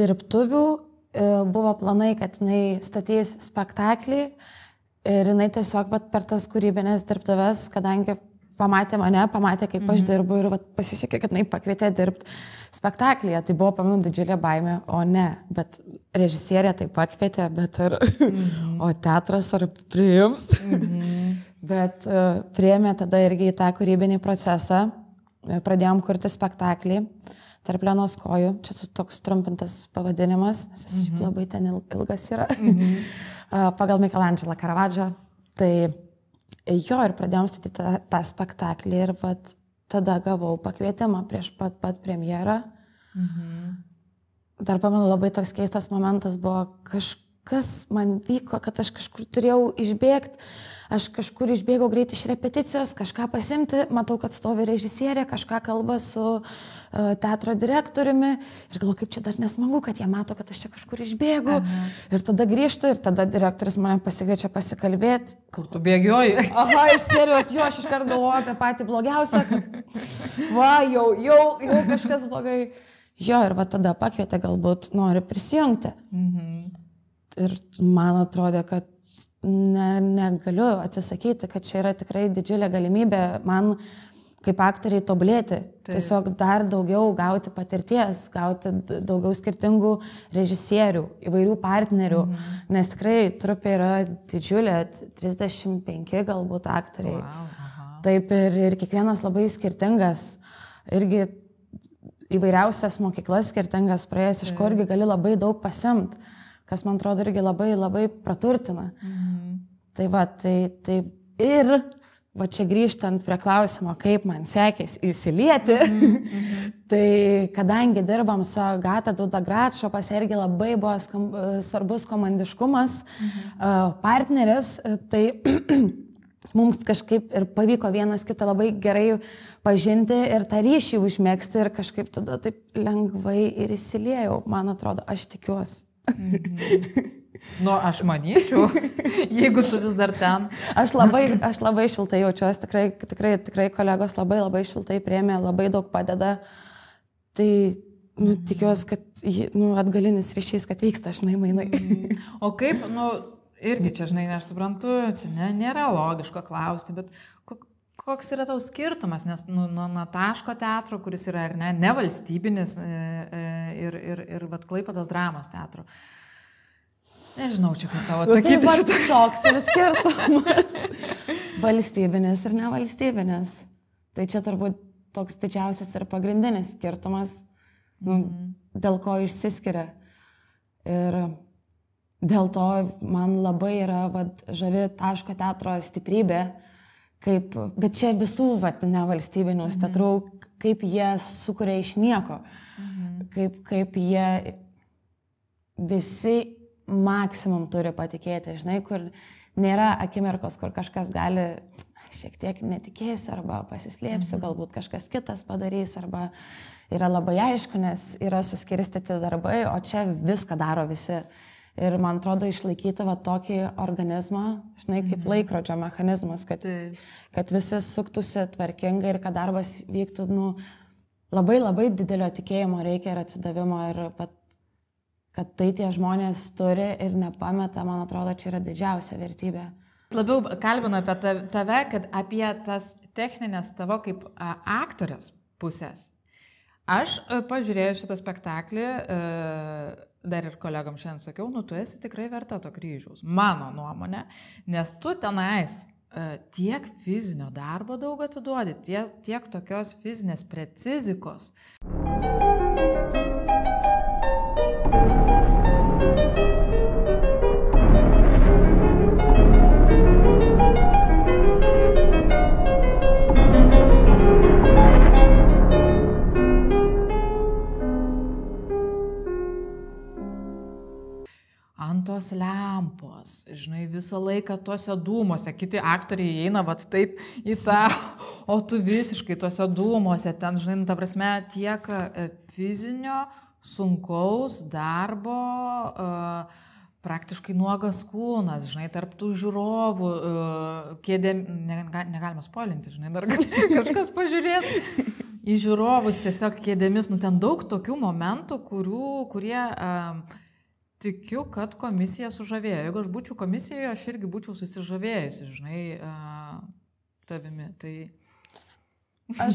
A: dirbtuvių e, buvo planai, kad jinai statys spektaklį ir jinai tiesiog vat, per tas kūrybinės dirbtuvės, kadangi pamatė mane, pamatė, kaip aš dirbu ir vat, pasisekė, kad jinai pakvietė dirbti spektaklyje. Tai buvo, pamenu, didžiulė baimė, o ne, bet režisierė tai pakvietė, bet ar, o teatras ar priims. bet uh, priėmė tada irgi į tą kūrybinį procesą, E, pradėjom kurti spektaklį. Tarp Lenos kojų, čia toks trumpintas pavadinimas, nes jis šiaip labai ten il- ilgas yra, A, pagal Michelangelo Caravadžio. Tai jo ir pradėjom statyti tą, tą spektaklį ir vat, tada gavau pakvietimą prieš pat, pat premjerą. Dar pamenu, labai toks keistas momentas buvo, kažkas man vyko, kad aš kažkur turėjau išbėgti, aš kažkur išbėgau greit iš repeticijos, kažką pasimti, matau, kad stovi režisierė, kažką kalba su uh, teatro direktoriumi ir galvoju, kaip čia dar nesmagu, kad jie mato, kad aš čia kažkur išbėgu. Aha. Ir tada grįžtu ir tada direktorius mane pasikviečia pasikalbėti.
B: Kur tu bėgioji?
A: Aha, iš serijos, jo, aš iškart galvoju apie patį blogiausią, kad va, jau, jau, jau kažkas blogai. Jo, ir va tada pakvietė, galbūt nori prisijungti. Mhm. Ir man atrodė, kad ne, negaliu atsisakyti, kad čia yra tikrai didžiulė galimybė man kaip aktoriai tobulėti. Taip. Tiesiog dar daugiau gauti patirties, gauti daugiau skirtingų režisierių, įvairių partnerių, mhm. nes tikrai trupė yra didžiulė, t- 35 galbūt aktoriai.
B: Wow, aha.
A: Taip ir, ir kiekvienas labai skirtingas. Irgi įvairiausias mokyklas skirtingas praėjęs, iš kur irgi gali labai daug pasimt, kas man atrodo irgi labai labai praturtina. Mhm. Tai va, tai, tai ir va čia grįžtant prie klausimo, kaip man sekėsi įsilieti, mhm. tai kadangi dirbam su Gata Duda Gračio, pas irgi labai buvo skam, svarbus komandiškumas, mhm. partneris, tai mums kažkaip ir pavyko vienas kitą labai gerai pažinti ir tą ryšį užmėgsti ir kažkaip tada taip lengvai ir įsiliejau, man atrodo, aš tikiuosi.
B: Nu, aš manyčiau, jeigu tu vis dar ten.
A: Aš labai, aš labai šiltai jaučiuosi, tikrai, tikrai, tikrai kolegos labai labai šiltai priemė, labai daug padeda. Tai nu, tikiuosi, kad nu, atgalinis ryšys, kad vyksta, žinai, mainai.
B: O kaip, nu, irgi čia, žinai, aš suprantu, čia ne, nėra logiško klausti, bet koks yra tau skirtumas, nes nu, nuo nuo taško teatro, kuris yra ar ne, nevalstybinis e, e, ir, ir, ir vat Klaipados dramos teatro. Nežinau, čia kaip tau
A: Tai
B: atsakyti.
A: va
B: šitą.
A: toks ir skirtumas. Valstybinis ir nevalstybinis. Tai čia turbūt toks didžiausias ir pagrindinis skirtumas, nu, dėl ko išsiskiria. Ir dėl to man labai yra vat, žavi taško teatro stiprybė, kaip, bet čia visų vat, nevalstybinių mhm. teatrų, kaip jie sukuria iš nieko, mhm. kaip, kaip jie visi maksimum turi patikėti, žinai, kur nėra akimirkos, kur kažkas gali šiek tiek netikėsiu arba pasislėpsiu, mhm. galbūt kažkas kitas padarys arba yra labai aišku, nes yra suskirstyti darbai, o čia viską daro visi. Ir man atrodo išlaikyti va tokį organizmą, žinai, kaip mhm. laikrodžio mechanizmas, kad,
B: Taip.
A: kad visi suktųsi tvarkingai ir kad darbas vyktų, nu, labai labai didelio tikėjimo reikia ir atsidavimo ir pat, kad tai tie žmonės turi ir nepameta, man atrodo, čia yra didžiausia vertybė.
B: Labiau kalbinu apie tav- tave, kad apie tas techninės tavo kaip aktorės pusės. Aš pažiūrėjau šitą spektaklį, a, dar ir kolegam šiandien sakiau, nu tu esi tikrai verta to kryžiaus, mano nuomonė, nes tu tenais a, tiek fizinio darbo daug atiduodi, tiek, tiek tokios fizinės precizikos. Ant tos lempos, žinai, visą laiką tuose dūmuose, kiti aktoriai eina, vat taip į tą, o tu visiškai tuose dūmuose, ten, žinai, nu, ta prasme, tiek e, fizinio, sunkaus darbo, e, praktiškai nuogas kūnas, žinai, tarp tų žiūrovų, e, kėdė, nega- negalima spoilinti, žinai, dar kažkas pažiūrės. Į žiūrovus tiesiog kėdėmis, nu ten daug tokių momentų, kurių, kurie um, Tikiu, kad komisija sužavėjo. Jeigu aš būčiau komisijoje, aš irgi būčiau susižavėjusi, žinai, tavimi. Tai
A: Aš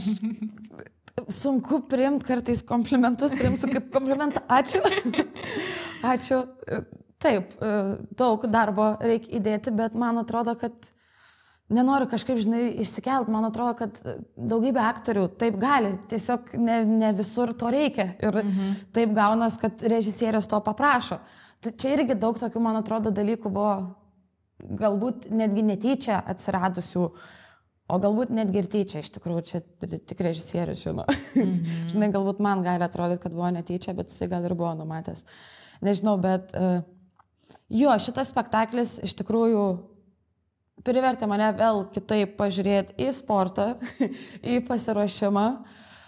A: sunku priimti kartais komplimentus, priimsiu kaip komplimentą. Ačiū. Ačiū. Taip, daug darbo reikia įdėti, bet man atrodo, kad nenoriu kažkaip, žinai, išsikelt. Man atrodo, kad daugybė aktorių taip gali, tiesiog ne, ne visur to reikia. Ir mhm. taip gaunas, kad režisierius to paprašo. Tai čia irgi daug tokių, man atrodo, dalykų buvo galbūt netgi netyčia atsiradusių, o galbūt netgi ir tyčia, iš tikrųjų, čia tik režisierius žino. Mhm. Žinai, galbūt man gali atrodyti, kad buvo netyčia, bet jisai gal ir buvo numatęs. Nežinau, bet uh, jo, šitas spektaklis iš tikrųjų privertė mane vėl kitaip pažiūrėti į sportą, į pasiruošimą.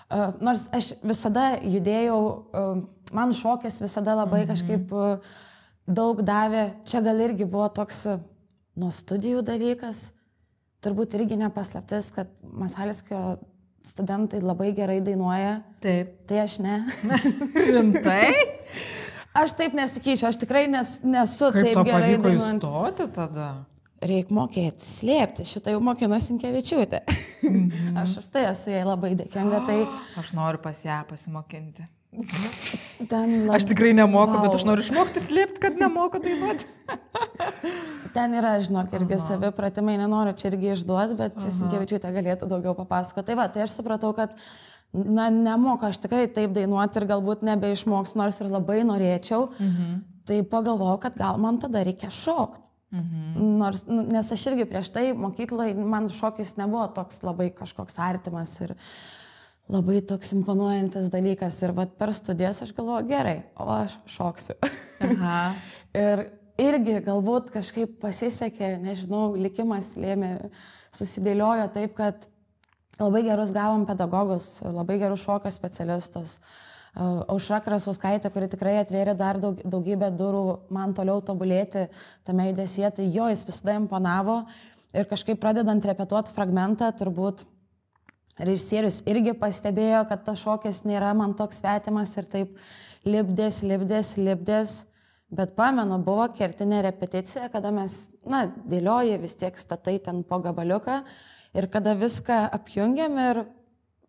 A: Uh, nors aš visada judėjau, uh, man šokis visada labai
B: Mhm.
A: kažkaip uh, daug davė. Čia gal irgi buvo toks nuo studijų dalykas. Turbūt irgi nepaslaptis, kad Masaliskio studentai labai gerai dainuoja.
B: taip.
A: Tai aš ne.
B: Rimtai?
A: Aš taip nesakyčiau, aš tikrai nes, nesu
B: Kaip
A: taip gerai
B: pavyko
A: dainuojant.
B: įstoti tada?
A: Reikia mokėti slėpti, šitą jau mokina Sinkevičiūtė.
B: Mhm.
A: aš už tai esu jai labai dėkinga. Tai
B: Aš noriu pas ją pasimokinti.
A: ten, lab...
B: Aš tikrai nemoku, wow. bet aš noriu išmokti slėpti, kad nemoku dainuoti.
A: ten yra, žinok, irgi savi pratimai, nenoriu čia irgi išduoti, bet čia Sinkevičiūtė galėtų daugiau papasakoti. Tai va, tai aš supratau, kad na, nemoku aš tikrai taip dainuoti ir galbūt nebeišmoksiu, nors ir labai norėčiau. Mhm. Tai pagalvojau, kad gal man tada reikia šokti. Mhm. Nors, nu, nes aš irgi prieš tai mokykloje, man šokis nebuvo toks labai kažkoks artimas ir labai toks imponuojantis dalykas. Ir vat, per studijas aš galvoju, gerai, o aš šoksiu. Ir irgi galbūt kažkaip pasisekė, nežinau, likimas lėmė, susidėliojo taip, kad labai gerus gavom pedagogus, labai gerus šokio specialistus. Uh, Aušra Krasuskaitė, kuri tikrai atvėrė dar daug, daugybę durų man toliau tobulėti tame judesėje, tai jo jis visada imponavo ir kažkaip pradedant repetuoti fragmentą, turbūt režisierius irgi pastebėjo, kad tas šokis nėra man toks svetimas ir taip lipdės, lipdės, lipdės, Bet pamenu, buvo kertinė repeticija, kada mes, na, dėlioji vis tiek statai ten po gabaliuką ir kada viską apjungiam ir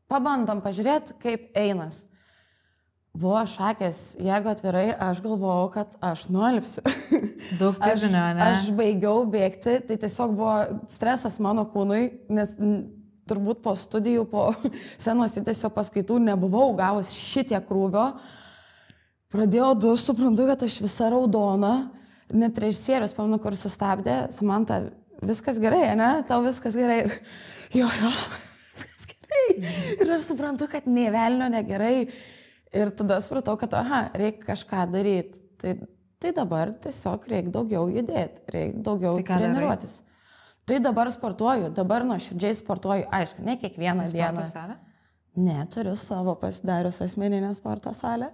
A: pabandom pažiūrėti, kaip einas. Buvo šakės, jeigu atvirai, aš galvojau, kad aš nuolipsiu.
B: Daug fizinio, ne?
A: aš baigiau bėgti, tai tiesiog buvo stresas mano kūnui, nes turbūt po studijų, po senos judesio paskaitų nebuvau gavus šitie krūvio. Pradėjau du, suprantu, kad aš visa raudona, net režisierius, pamenu, kur sustabdė, Samanta, viskas gerai, ne, tau viskas gerai. Ir, jo, jo, viskas gerai. Ir aš suprantu, kad nei velnio negerai. Ir tada supratau, kad, aha, reikia kažką daryti. Tai, tai dabar tiesiog reikia daugiau judėti, reikia daugiau
B: Tai ką darai?
A: treniruotis. Tai dabar sportuoju, dabar nuoširdžiai sportuoju, aišku, ne kiekvieną dieną.
B: Sporto salė?
A: Ne, turiu savo pasidarius asmeninę sporto salę.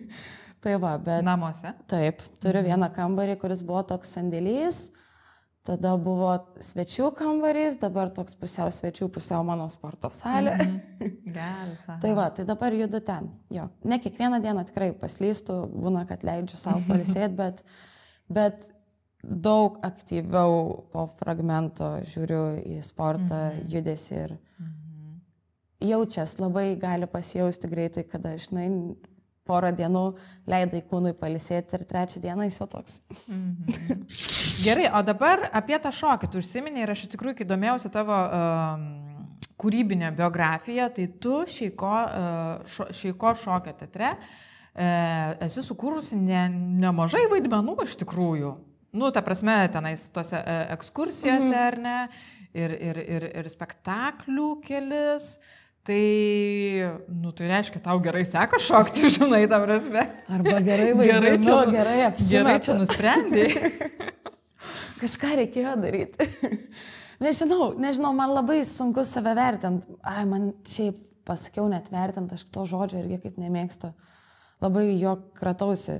A: tai va, bet.
B: Namuose?
A: Taip, turiu vieną kambarį, kuris buvo toks sandėlys, tada buvo svečių kambarys, dabar toks pusiau svečių, pusiau mano sporto salė.
B: Gerai.
A: tai va, tai dabar judu ten. Jo, ne kiekvieną dieną tikrai paslystu, būna, kad leidžiu savo palisėti, bet, bet daug aktyviau po fragmento žiūriu į sportą, judesi ir jaučias, labai gali pasijausti greitai, kada, žinai, porą dienų leidai kūnui palisėti ir trečią dieną jis jau toks.
B: Gerai, o dabar apie tą šokį. Tu užsiminė ir aš iš tikrųjų, kai domėjausi tavo um, kūrybinę biografiją, tai tu Šeiko, uh, šo, šeiko šokio teatre uh, esi sukūrusi ne, nemažai vaidmenų iš tikrųjų. Nu, ta prasme, tenais tose uh, ekskursijose, mhm. ar ne, ir, ir, ir, ir spektaklių kelis. Tai, nu, tai reiškia, tau gerai seka šokti, žinai, ta prasme.
A: Arba gerai vaidinu,
B: čia-
A: gerai
B: Gerai
A: apsimetu.
B: čia nusprendai.
A: Kažką reikėjo daryti. nežinau, nežinau, man labai sunku save vertinti. Ai, man šiaip pasakiau net vertinti, aš to žodžio irgi kaip nemėgstu. Labai jo kratausi.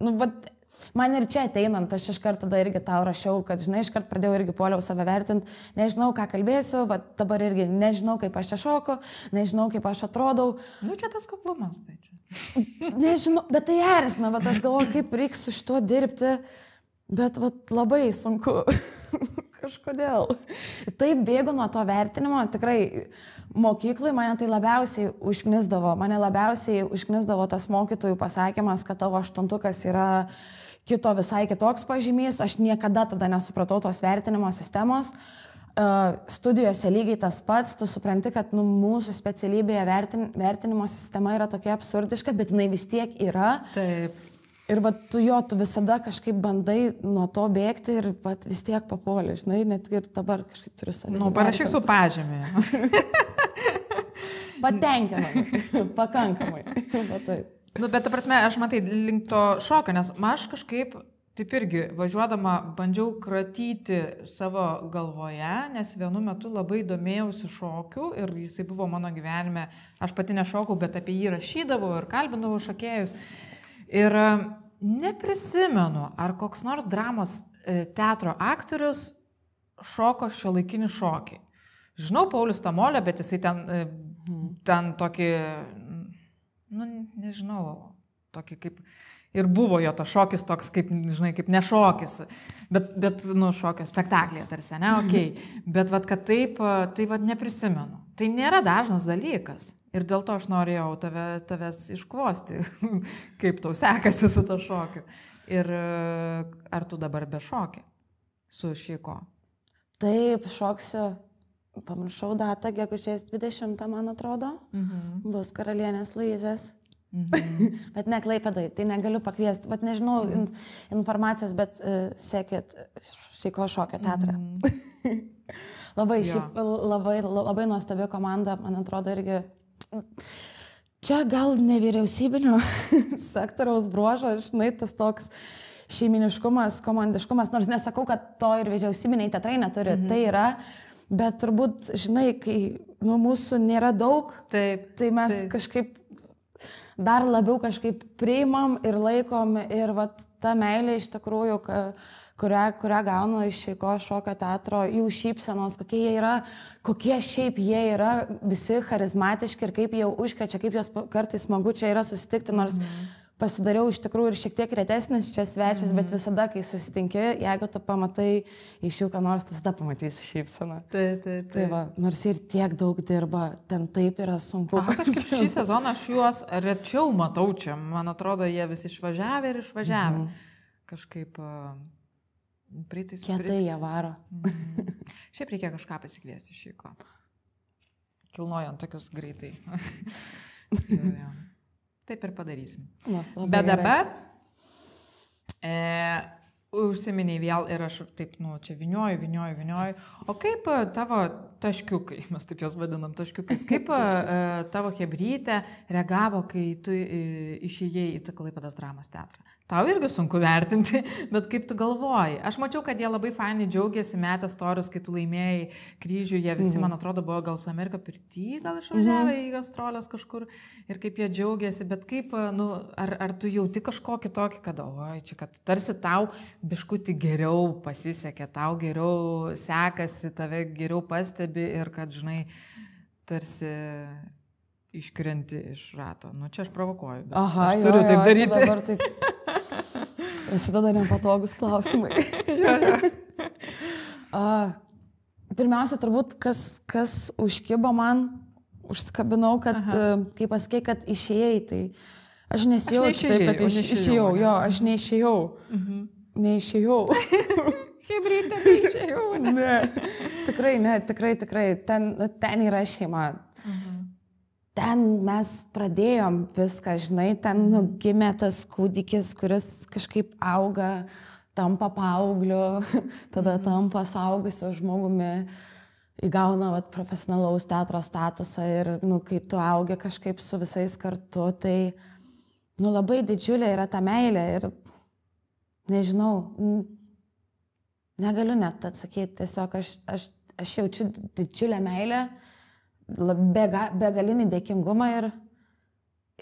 A: Nu, vat, man ir čia ateinant, aš iš karto tada irgi tau rašiau, kad, žinai, iš karto pradėjau irgi poliau save vertinti, nežinau, ką kalbėsiu, va dabar irgi nežinau, kaip aš čia šoku, nežinau, kaip aš atrodau.
B: Nu, čia tas kuklumas, tai čia.
A: Nežinau, bet tai erzina, bet aš galvoju, kaip reiks su šituo dirbti, bet vat, labai sunku. Kažkodėl. Taip bėgu nuo to vertinimo, tikrai mokyklai mane tai labiausiai užknisdavo, mane labiausiai užknisdavo tas mokytojų pasakymas, kad tavo aštuntukas yra kito visai kitoks pažymys, aš niekada tada nesupratau tos vertinimo sistemos. Uh, studijose lygiai tas pats, tu supranti, kad nu, mūsų specialybėje vertin, vertinimo sistema yra tokia absurdiška, bet jinai vis tiek yra.
B: Taip.
A: Ir va, tu jo, tu visada kažkaip bandai nuo to bėgti ir va, vis tiek papuoli, žinai, net ir dabar kažkaip turiu save.
B: Nu, parašyk su pažymė.
A: Patenkinamai, pakankamai. Va, taip.
B: Nu, bet, ta prasme, aš matai link to šokio, nes aš kažkaip, taip irgi, važiuodama, bandžiau kratyti savo galvoje, nes vienu metu labai domėjausi šokiu ir jisai buvo mano gyvenime, aš pati nešokau, bet apie jį rašydavau ir kalbindavau šokėjus. Ir e, neprisimenu, ar koks nors dramos e, teatro aktorius šoko šio laikinį šokį. Žinau Paulius Tamolė, bet jisai ten, e, ten tokį, nu, nežinau, tokį kaip ir buvo jo tas šokis toks, kaip, žinai, kaip nešokis, bet, bet nu, šokio spektaklė tarsi, ne, ok, bet vad, kad taip, tai vad neprisimenu. Tai nėra dažnas dalykas. Ir dėl to aš norėjau tave, tavęs iškvosti, kaip tau sekasi su to šokiu. Ir ar tu dabar be šoki su šiko?
A: Taip, šoksiu. Pamiršau datą, gegužės 20, man atrodo.
B: Mhm.
A: Bus karalienės Luizės.
B: Mhm.
A: bet ne klaipėdai, tai negaliu pakviesti. Bet nežinau in, informacijos, bet uh, sekit Šeiko šokio teatrą.
B: Mhm.
A: labai,
B: Jo.
A: šiaip, labai, labai nuostabi komanda, man atrodo, irgi. Čia gal nevyriausybinio sektoriaus bruožas, žinai, tas toks šeiminiškumas, komandiškumas, nors nesakau, kad to ir vyriausybiniai teatrai neturi, mhm. tai yra, bet turbūt, žinai, kai nu, mūsų nėra daug,
B: Taip.
A: tai mes
B: taip.
A: kažkaip dar labiau kažkaip priimam ir laikom ir vat, ta meilė iš tikrųjų, kurią, kurią gaunu iš šeiko šokio teatro, jų šypsenos, kokie jie yra, kokie šiaip jie yra visi charizmatiški ir kaip jie užkrečia, kaip jos pa- kartais smagu čia yra susitikti, nors mm. Pasidariau iš tikrųjų ir šiek tiek retesnis čia svečias,
B: Mhm.
A: bet visada, kai susitinki, jeigu tu pamatai iš jų ką nors, tu visada pamatysi šypseną.
B: Tai, tai,
A: Tai va, nors ir tiek daug dirba, ten taip yra sunku.
B: Aha, šį sezoną aš juos rečiau matau čia. Man atrodo, jie visi išvažiavę ir išvažiavę. Kažkaip uh, pritais.
A: Kietai jie varo.
B: Šiaip reikia kažką pasikviesti iš šiko. Kilnojant tokius greitai. jo, jo. Taip ir padarysim.
A: Labai
B: Bet dabar e, užsiminiai vėl ir aš taip, nu, čia vinioju, vinioju, vinioju. O kaip e, tavo taškiukai, mes taip juos vadinam taškiukais, kaip e, tavo hebrytė reagavo, kai tu e, išėjai į Klaipėdas dramos teatrą? Tau irgi sunku vertinti, bet kaip tu galvoji? Aš mačiau, kad jie labai fainai džiaugiasi metę storius, kai tu laimėjai kryžių, jie visi, mhm. man atrodo, buvo gal su Amerika pirty, gal išvažiavę mhm. į gastrolės kažkur ir kaip jie džiaugiasi, bet kaip, nu, ar, ar tu jauti kažkokį tokį, kad, oi, čia, kad tarsi tau biškuti geriau pasisekė, tau geriau sekasi, tave geriau pastebi ir kad, žinai, tarsi iškrenti iš rato. Nu, čia aš provokuoju.
A: Aha,
B: aš
A: jo,
B: turiu
A: jo,
B: taip
A: čia
B: daryti.
A: Dabar taip. Prasideda nepatogus klausimai. A, pirmiausia, turbūt, kas, kas užkibo man, užskabinau, kad, Aha. kai pasakė, kad išėjai, tai aš nesijaučiu taip,
B: neišėjai,
A: kad iš, išėjau, jo, aš neišėjau. Mhm. Neišėjau.
B: Hebrytė, tai išėjau.
A: ne, tikrai, ne, tikrai, tikrai, ten, ten yra šeima. Ten mes pradėjom viską, žinai, ten nu, gimė tas kūdikis, kuris kažkaip auga, tampa paaugliu, tada tampa saugusiu žmogumi, įgauna vat, profesionalaus teatro statusą ir, nu, kai tu augi kažkaip su visais kartu, tai, nu, labai didžiulė yra ta meilė ir, nežinau, negaliu net atsakyti, tiesiog aš, aš, aš jaučiu didžiulę meilę, lab- bega, begalinį dėkingumą ir,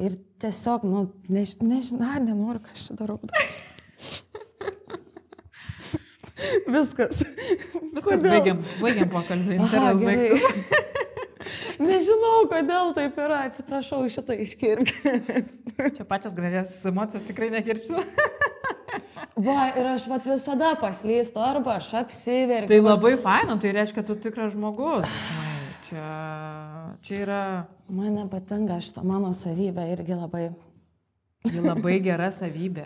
A: ir tiesiog, nu, než, nežinau, nenoriu, ką aš čia darau. Viskas.
B: Viskas,
A: Kodėl?
B: baigiam, baigiam pokalbį.
A: Aha. Nežinau, kodėl taip yra, atsiprašau, šitą iškirk.
B: Čia pačias gražiausias emocijos tikrai nekirpsiu.
A: Va, ir aš vat visada paslystu, arba aš apsiverkiu.
B: Tai labai fainu, tai reiškia, tu tikras žmogus. Čia, yra
A: Man nepatinka šitą mano savybę irgi labai.
B: ji labai gera savybė.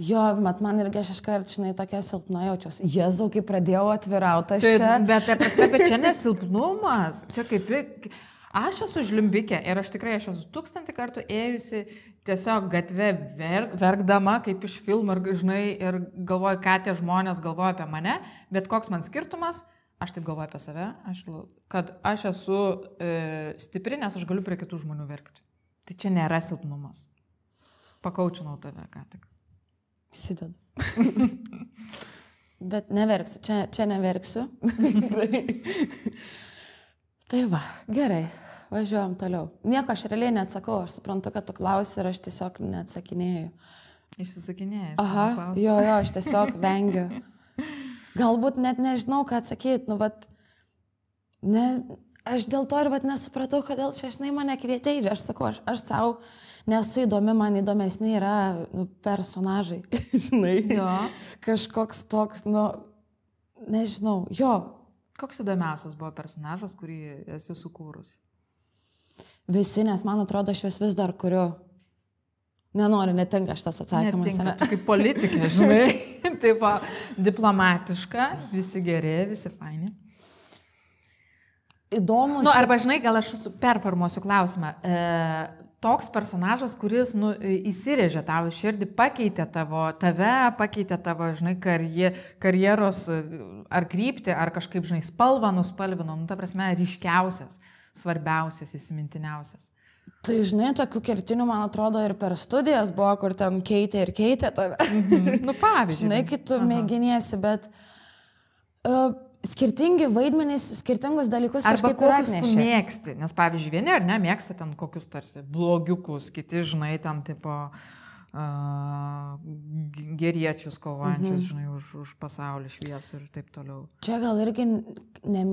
A: Jo, mat man irgi aš iškart, žinai, tokia silpna jaučiuosi. Jėzau, kai pradėjau atvirauti, aš
B: Tai,
A: čia.
B: bet, tai prasme, bet čia nesilpnumas. Čia kaip... ik- Aš esu žlimbikė ir aš tikrai aš esu tūkstantį kartų ėjusi tiesiog gatve ver, verkdama, kaip iš filmų, ir, žinai, ir galvoju, ką tie žmonės galvoja apie mane, bet koks man skirtumas, aš taip galvoju apie save, aš, kad aš esu e, stipri, nes aš galiu prie kitų žmonių verkti. Tai čia nėra silpnumas. Pakaučinau tave ką tik.
A: Įsidedu. Bet neverksiu, čia, čia neverksiu. tai va, gerai, važiuojam toliau. Nieko aš realiai neatsakau, aš suprantu, kad tu klausi ir aš tiesiog neatsakinėjau.
B: Išsisakinėjai.
A: Aha, jo, jo, aš tiesiog vengiu. Galbūt net nežinau, ką atsakyti, nu, vat, ne, aš dėl to ir vat nesupratau, kodėl čia, žinai, mane kvietė ir aš sakau, aš, aš savo nesu įdomi, man įdomesni yra nu, personažai, žinai.
B: Jo.
A: Kažkoks toks, nu, nežinau, jo,
B: Koks įdomiausias buvo personažas, kurį esi sukūrus?
A: visi, nes man atrodo, aš juos vis dar kuriu. Nenoriu, netinka šitas atsakymas.
B: Netinka, tu kaip politikė, žinai. Taip, diplomatiška, visi geri, visi faini.
A: Įdomus.
B: Nu, arba, žinai, gal aš performuosiu klausimą. E, toks personažas, kuris nu, įsirėžė tavo širdį, pakeitė tavo, tave, pakeitė tavo, žinai, karje, karjeros e, ar kryptį, ar kažkaip, žinai, spalvą nuspalvino, nu, ta prasme, ryškiausias, svarbiausias, įsimintiniausias.
A: Tai žinai, tokių kertinių, man atrodo, ir per studijas buvo, kur ten keitė ir keitė tave.
B: Nu, pavyzdžiui.
A: žinai, kai tu mėginiesi, bet uh, skirtingi vaidmenys, skirtingus dalykus
B: Arba kokius tu mėgsti, nes pavyzdžiui, vieni ar ne mėgsta ten kokius tarsi blogiukus, kiti, žinai, tam tipo uh, geriečius kovojančius, mhm. žinai, už, už pasaulį šviesų ir taip toliau.
A: Čia gal irgi ne,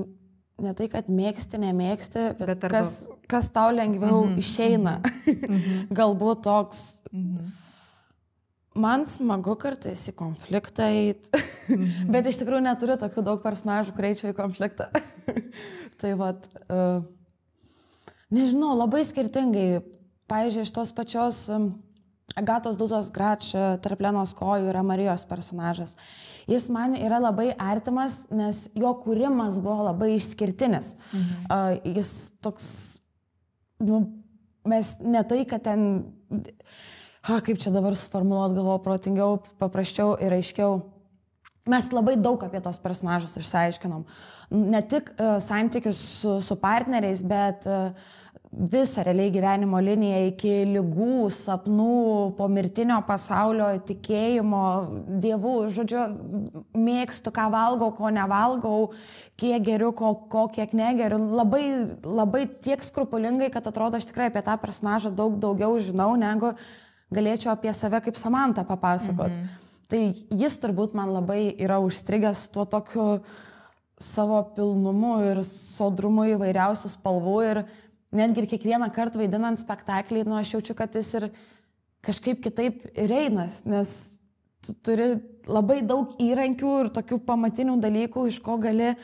A: ne tai, kad mėgsti, nemėgsti, bet,
B: Bet arba-
A: kas, kas tau lengviau mm -hmm. išeina. Mm -hmm. Galbūt toks. Mm -hmm. Man smagu kartais į konfliktą eiti, mm -hmm. bet iš tikrųjų neturiu tokių daug personažų, kurie eičiau į konfliktą. tai vad, uh, nežinau, labai skirtingai. Pavyzdžiui, iš tos pačios um, Agatos Duzos Grač tarp Lenos kojų yra Marijos personažas. Jis man yra labai artimas, nes jo kūrimas buvo labai išskirtinis. Mhm. Uh, jis toks, nu, mes ne tai, kad ten, ha, kaip čia dabar suformuoluot, galvoju, protingiau, paprasčiau ir aiškiau. Mes labai daug apie tos personažus išsiaiškinom. Ne tik uh, santykius su, su partneriais, bet uh, visą realiai gyvenimo liniją iki lygų, sapnų, pomirtinio pasaulio, tikėjimo, dievų. Žodžiu, mėgstu, ką valgau, ko nevalgau, kiek geriu, ko, ko kiek negeriu. Labai, labai tiek skrupulingai, kad atrodo, aš tikrai apie tą personažą daug daugiau žinau, negu galėčiau apie save kaip Samantą papasakot. Mhm. Tai jis turbūt man labai yra užstrigęs tuo tokiu savo pilnumu ir sodrumu įvairiausių spalvų ir netgi ir kiekvieną kartą vaidinant spektaklį, nu aš jaučiu, kad jis ir kažkaip kitaip ir einas, nes tu turi labai daug įrankių ir tokių pamatinių dalykų, iš ko gali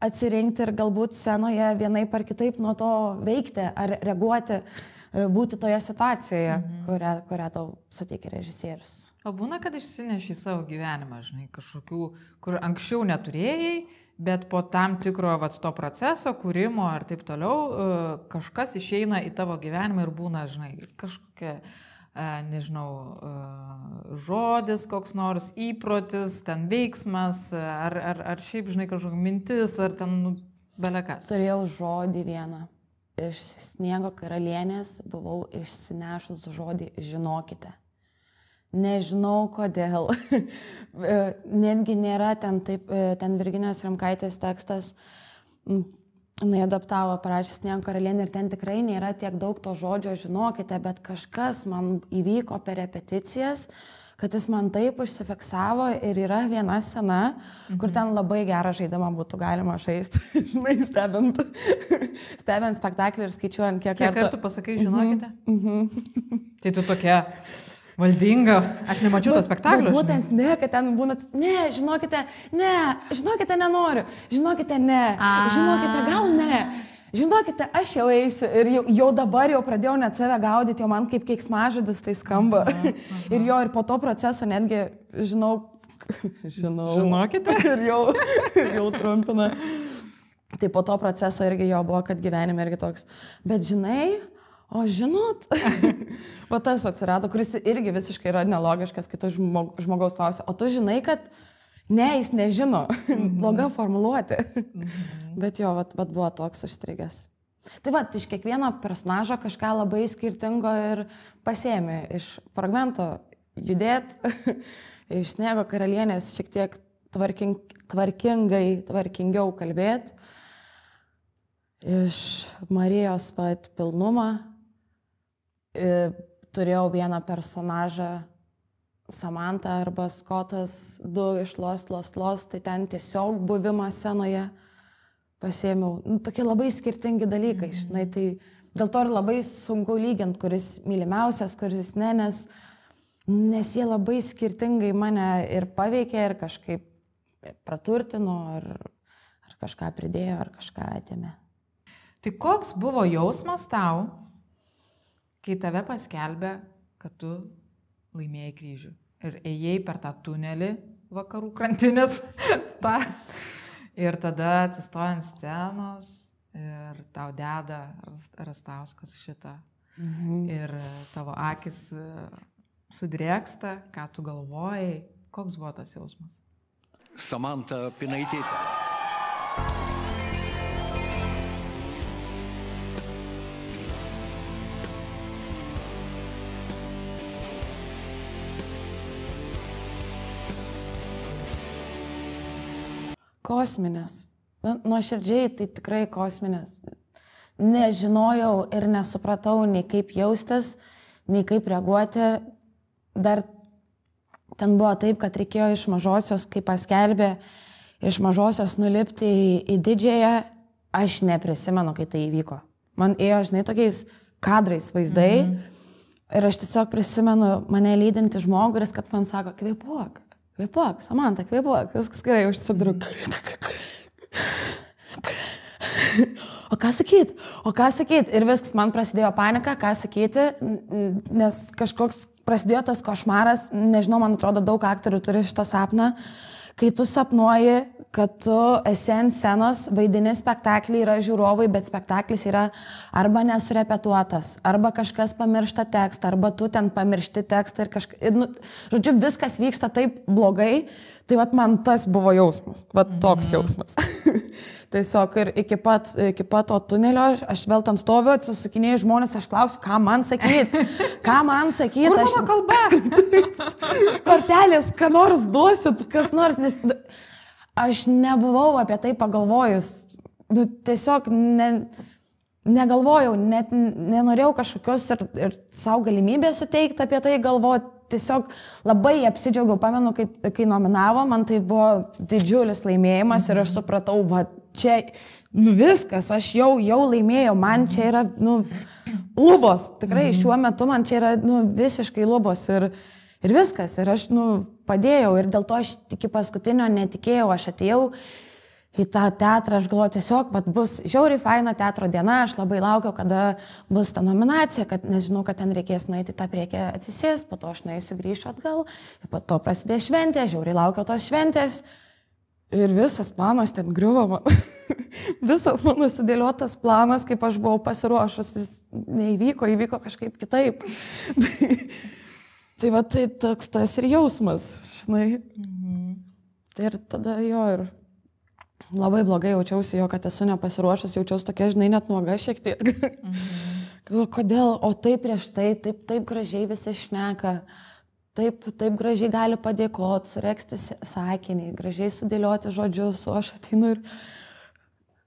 A: atsirinkti ir galbūt scenoje vienai par kitaip nuo to veikti ar reaguoti, e, būti toje situacijoje, mhm. kurią, kurią tau suteikia režisierius.
B: O būna, kad išsineši savo gyvenimą, žinai, kažkokių, kur anksčiau neturėjai, bet po tam tikro vat, to proceso, kūrimo ir taip toliau, e, kažkas išeina į tavo gyvenimą ir būna, žinai, kažkokia, e, nežinau, e, žodis koks nors, įprotis, ten veiksmas, ar, ar, ar šiaip, žinai, kažkokia mintis, ar ten, nu, belekas.
A: Turėjau žodį vieną. Iš sniego karalienės buvau išsinešus žodį žinokite. Nežinau kodėl. E, Netgi nėra ten taip, e, ten Virginijos Rimkaitės tekstas, jinai adaptavo, parašė Sniego karalienė ir ten tikrai nėra tiek daug to žodžio žinokite, bet kažkas man įvyko per repeticijas, kad jis man taip užsifiksavo ir yra viena scena, mhm. kur ten labai gerą žaidimą būtų galima žaisti, žinai, stebint, stebint spektaklį ir skaičiuojant, kiek,
B: Kiek kartų pasakai, žinokite? Mhm. Tai tu tokia valdinga, aš nemačiau to spektaklio.
A: Bet būtent ne, kad ten būna, ne, žinokite, ne, žinokite, nenoriu, žinokite, ne,
B: A.
A: žinokite, gal ne. Žinokite, aš jau eisiu ir jau, jau dabar jau pradėjau net save gaudyti, jau man kaip keiksmažodis tai skamba. Aha, aha. ir jo, ir po to proceso netgi, žinau, žinau.
B: Žinokite.
A: ir jau, jau trumpina. Tai po to proceso irgi jo buvo, kad gyvenime irgi toks. Bet žinai, o žinot, o tas atsirado, kuris irgi visiškai yra nelogiškas, kai tu žmog, žmogaus klausia, o tu žinai, kad ne, jis nežino, bloga formuluoti. Bet jo, vat, vat buvo toks užstrigęs. Tai va, iš kiekvieno personažo kažką labai skirtingo ir pasėmė. Iš fragmento judėt, iš sniego karalienės šiek tiek tvarking, tvarkingai, tvarkingiau kalbėti, iš Marijos pat pilnumą. Turėjau vieną personažą, Samantha arba Skotas, du iš Los Los Los, tai ten tiesiog buvimas scenoje pasėmiau. Nu, tokie labai skirtingi dalykai, žinai, tai dėl to ir labai sunku lyginti, kuris mylimiausias, kuris ne, nes, nes jie labai skirtingai mane ir paveikė, ir kažkaip praturtino, ar, ar kažką pridėjo, ar kažką atėmė.
B: Tai koks buvo jausmas tau, kai tave paskelbė, kad tu laimėjai kryžių ir ėjai per tą tunelį vakarų krantinės. tą, ir tada atsistoja ant scenos ir tau deda Rastauskas šitą. Mhm. Ir tavo akis e, sudrėksta, ką tu galvojai, koks buvo tas jausmas.
D: Samantha Pinaitytė.
A: Kosminės. Na, nuoširdžiai tai tikrai kosminės. Nežinojau ir nesupratau nei kaip jaustis, nei kaip reaguoti. Dar ten buvo taip, kad reikėjo iš mažosios, kaip paskelbė, iš mažosios nulipti į, į didžiąją aš neprisimenu, kai tai įvyko. Man ėjo, žinai, tokiais kadrais vaizdai. Mhm. Ir aš tiesiog prisimenu mane lydinti žmogų jis, kad man sako, kvepuok, kvepuok, Samanta, kvepuok, viskas gerai, aš tiesiog darau. O ką sakyt? O ką sakyt? Ir viskas, man prasidėjo panika, ką sakyti, nes kažkoks prasidėjo tas košmaras, nežinau, man atrodo, daug aktorių turi šitą sapną, kai tu sapnuoji kad tu esi ant scenos, vaidini spektaklį, yra žiūrovai, bet spektaklis yra arba nesurepetuotas, arba kažkas pamiršta tekstą, arba tu ten pamiršti tekstą ir kažkas. Ir, nu, žodžiu, viskas vyksta taip blogai, tai vat man tas buvo jausmas, vat toks mhm. jausmas. Tiesiog ir iki pat, iki pat to tunelio aš vėl ten stoviu, atsisukinėjau žmonės, aš klausiu, ką man sakyti, ką man sakyti.
B: Aš kalba.
A: Kortelės, ką nors duosit, kas nors, nes aš nebuvau apie tai pagalvojus. Nu, tiesiog ne, negalvojau, net nenorėjau kažkokios ir, ir savo galimybės suteikti apie tai galvoti. Tiesiog labai apsidžiaugiau, pamenu, kai, kai nominavo, man tai buvo didžiulis laimėjimas ir aš supratau, va čia, nu viskas, aš jau, jau laimėjau, man čia yra, nu, lubos, tikrai šiuo metu man čia yra, nu, visiškai lubos ir, ir viskas, ir aš, nu, padėjau ir dėl to aš iki paskutinio netikėjau, aš atėjau į tą teatrą, aš galvoju tiesiog, kad bus žiauriai faina teatro diena, aš labai laukiau, kada bus ta nominacija, kad nežinau, kad ten reikės nueiti tą priekį atsisės, po to aš nueisiu grįšiu atgal, po to prasidės šventė, žiauriai laukiau tos šventės. Ir visas planas ten griuvo man. visas mano sudėliotas planas, kaip aš buvau pasiruošusi, neįvyko, įvyko kažkaip kitaip. Tai va tai toks tas ir jausmas, žinai. Mhm. Tai ir tada jo ir labai blogai jaučiausi jo, kad esu nepasiruošęs, jaučiausi tokia, žinai, net nuoga šiek tiek. Mhm. Kodėl, o taip prieš tai, taip, taip gražiai visi šneka, taip, taip gražiai gali padėkoti, sureksti sakinį, gražiai sudėlioti žodžius, o aš ateinu ir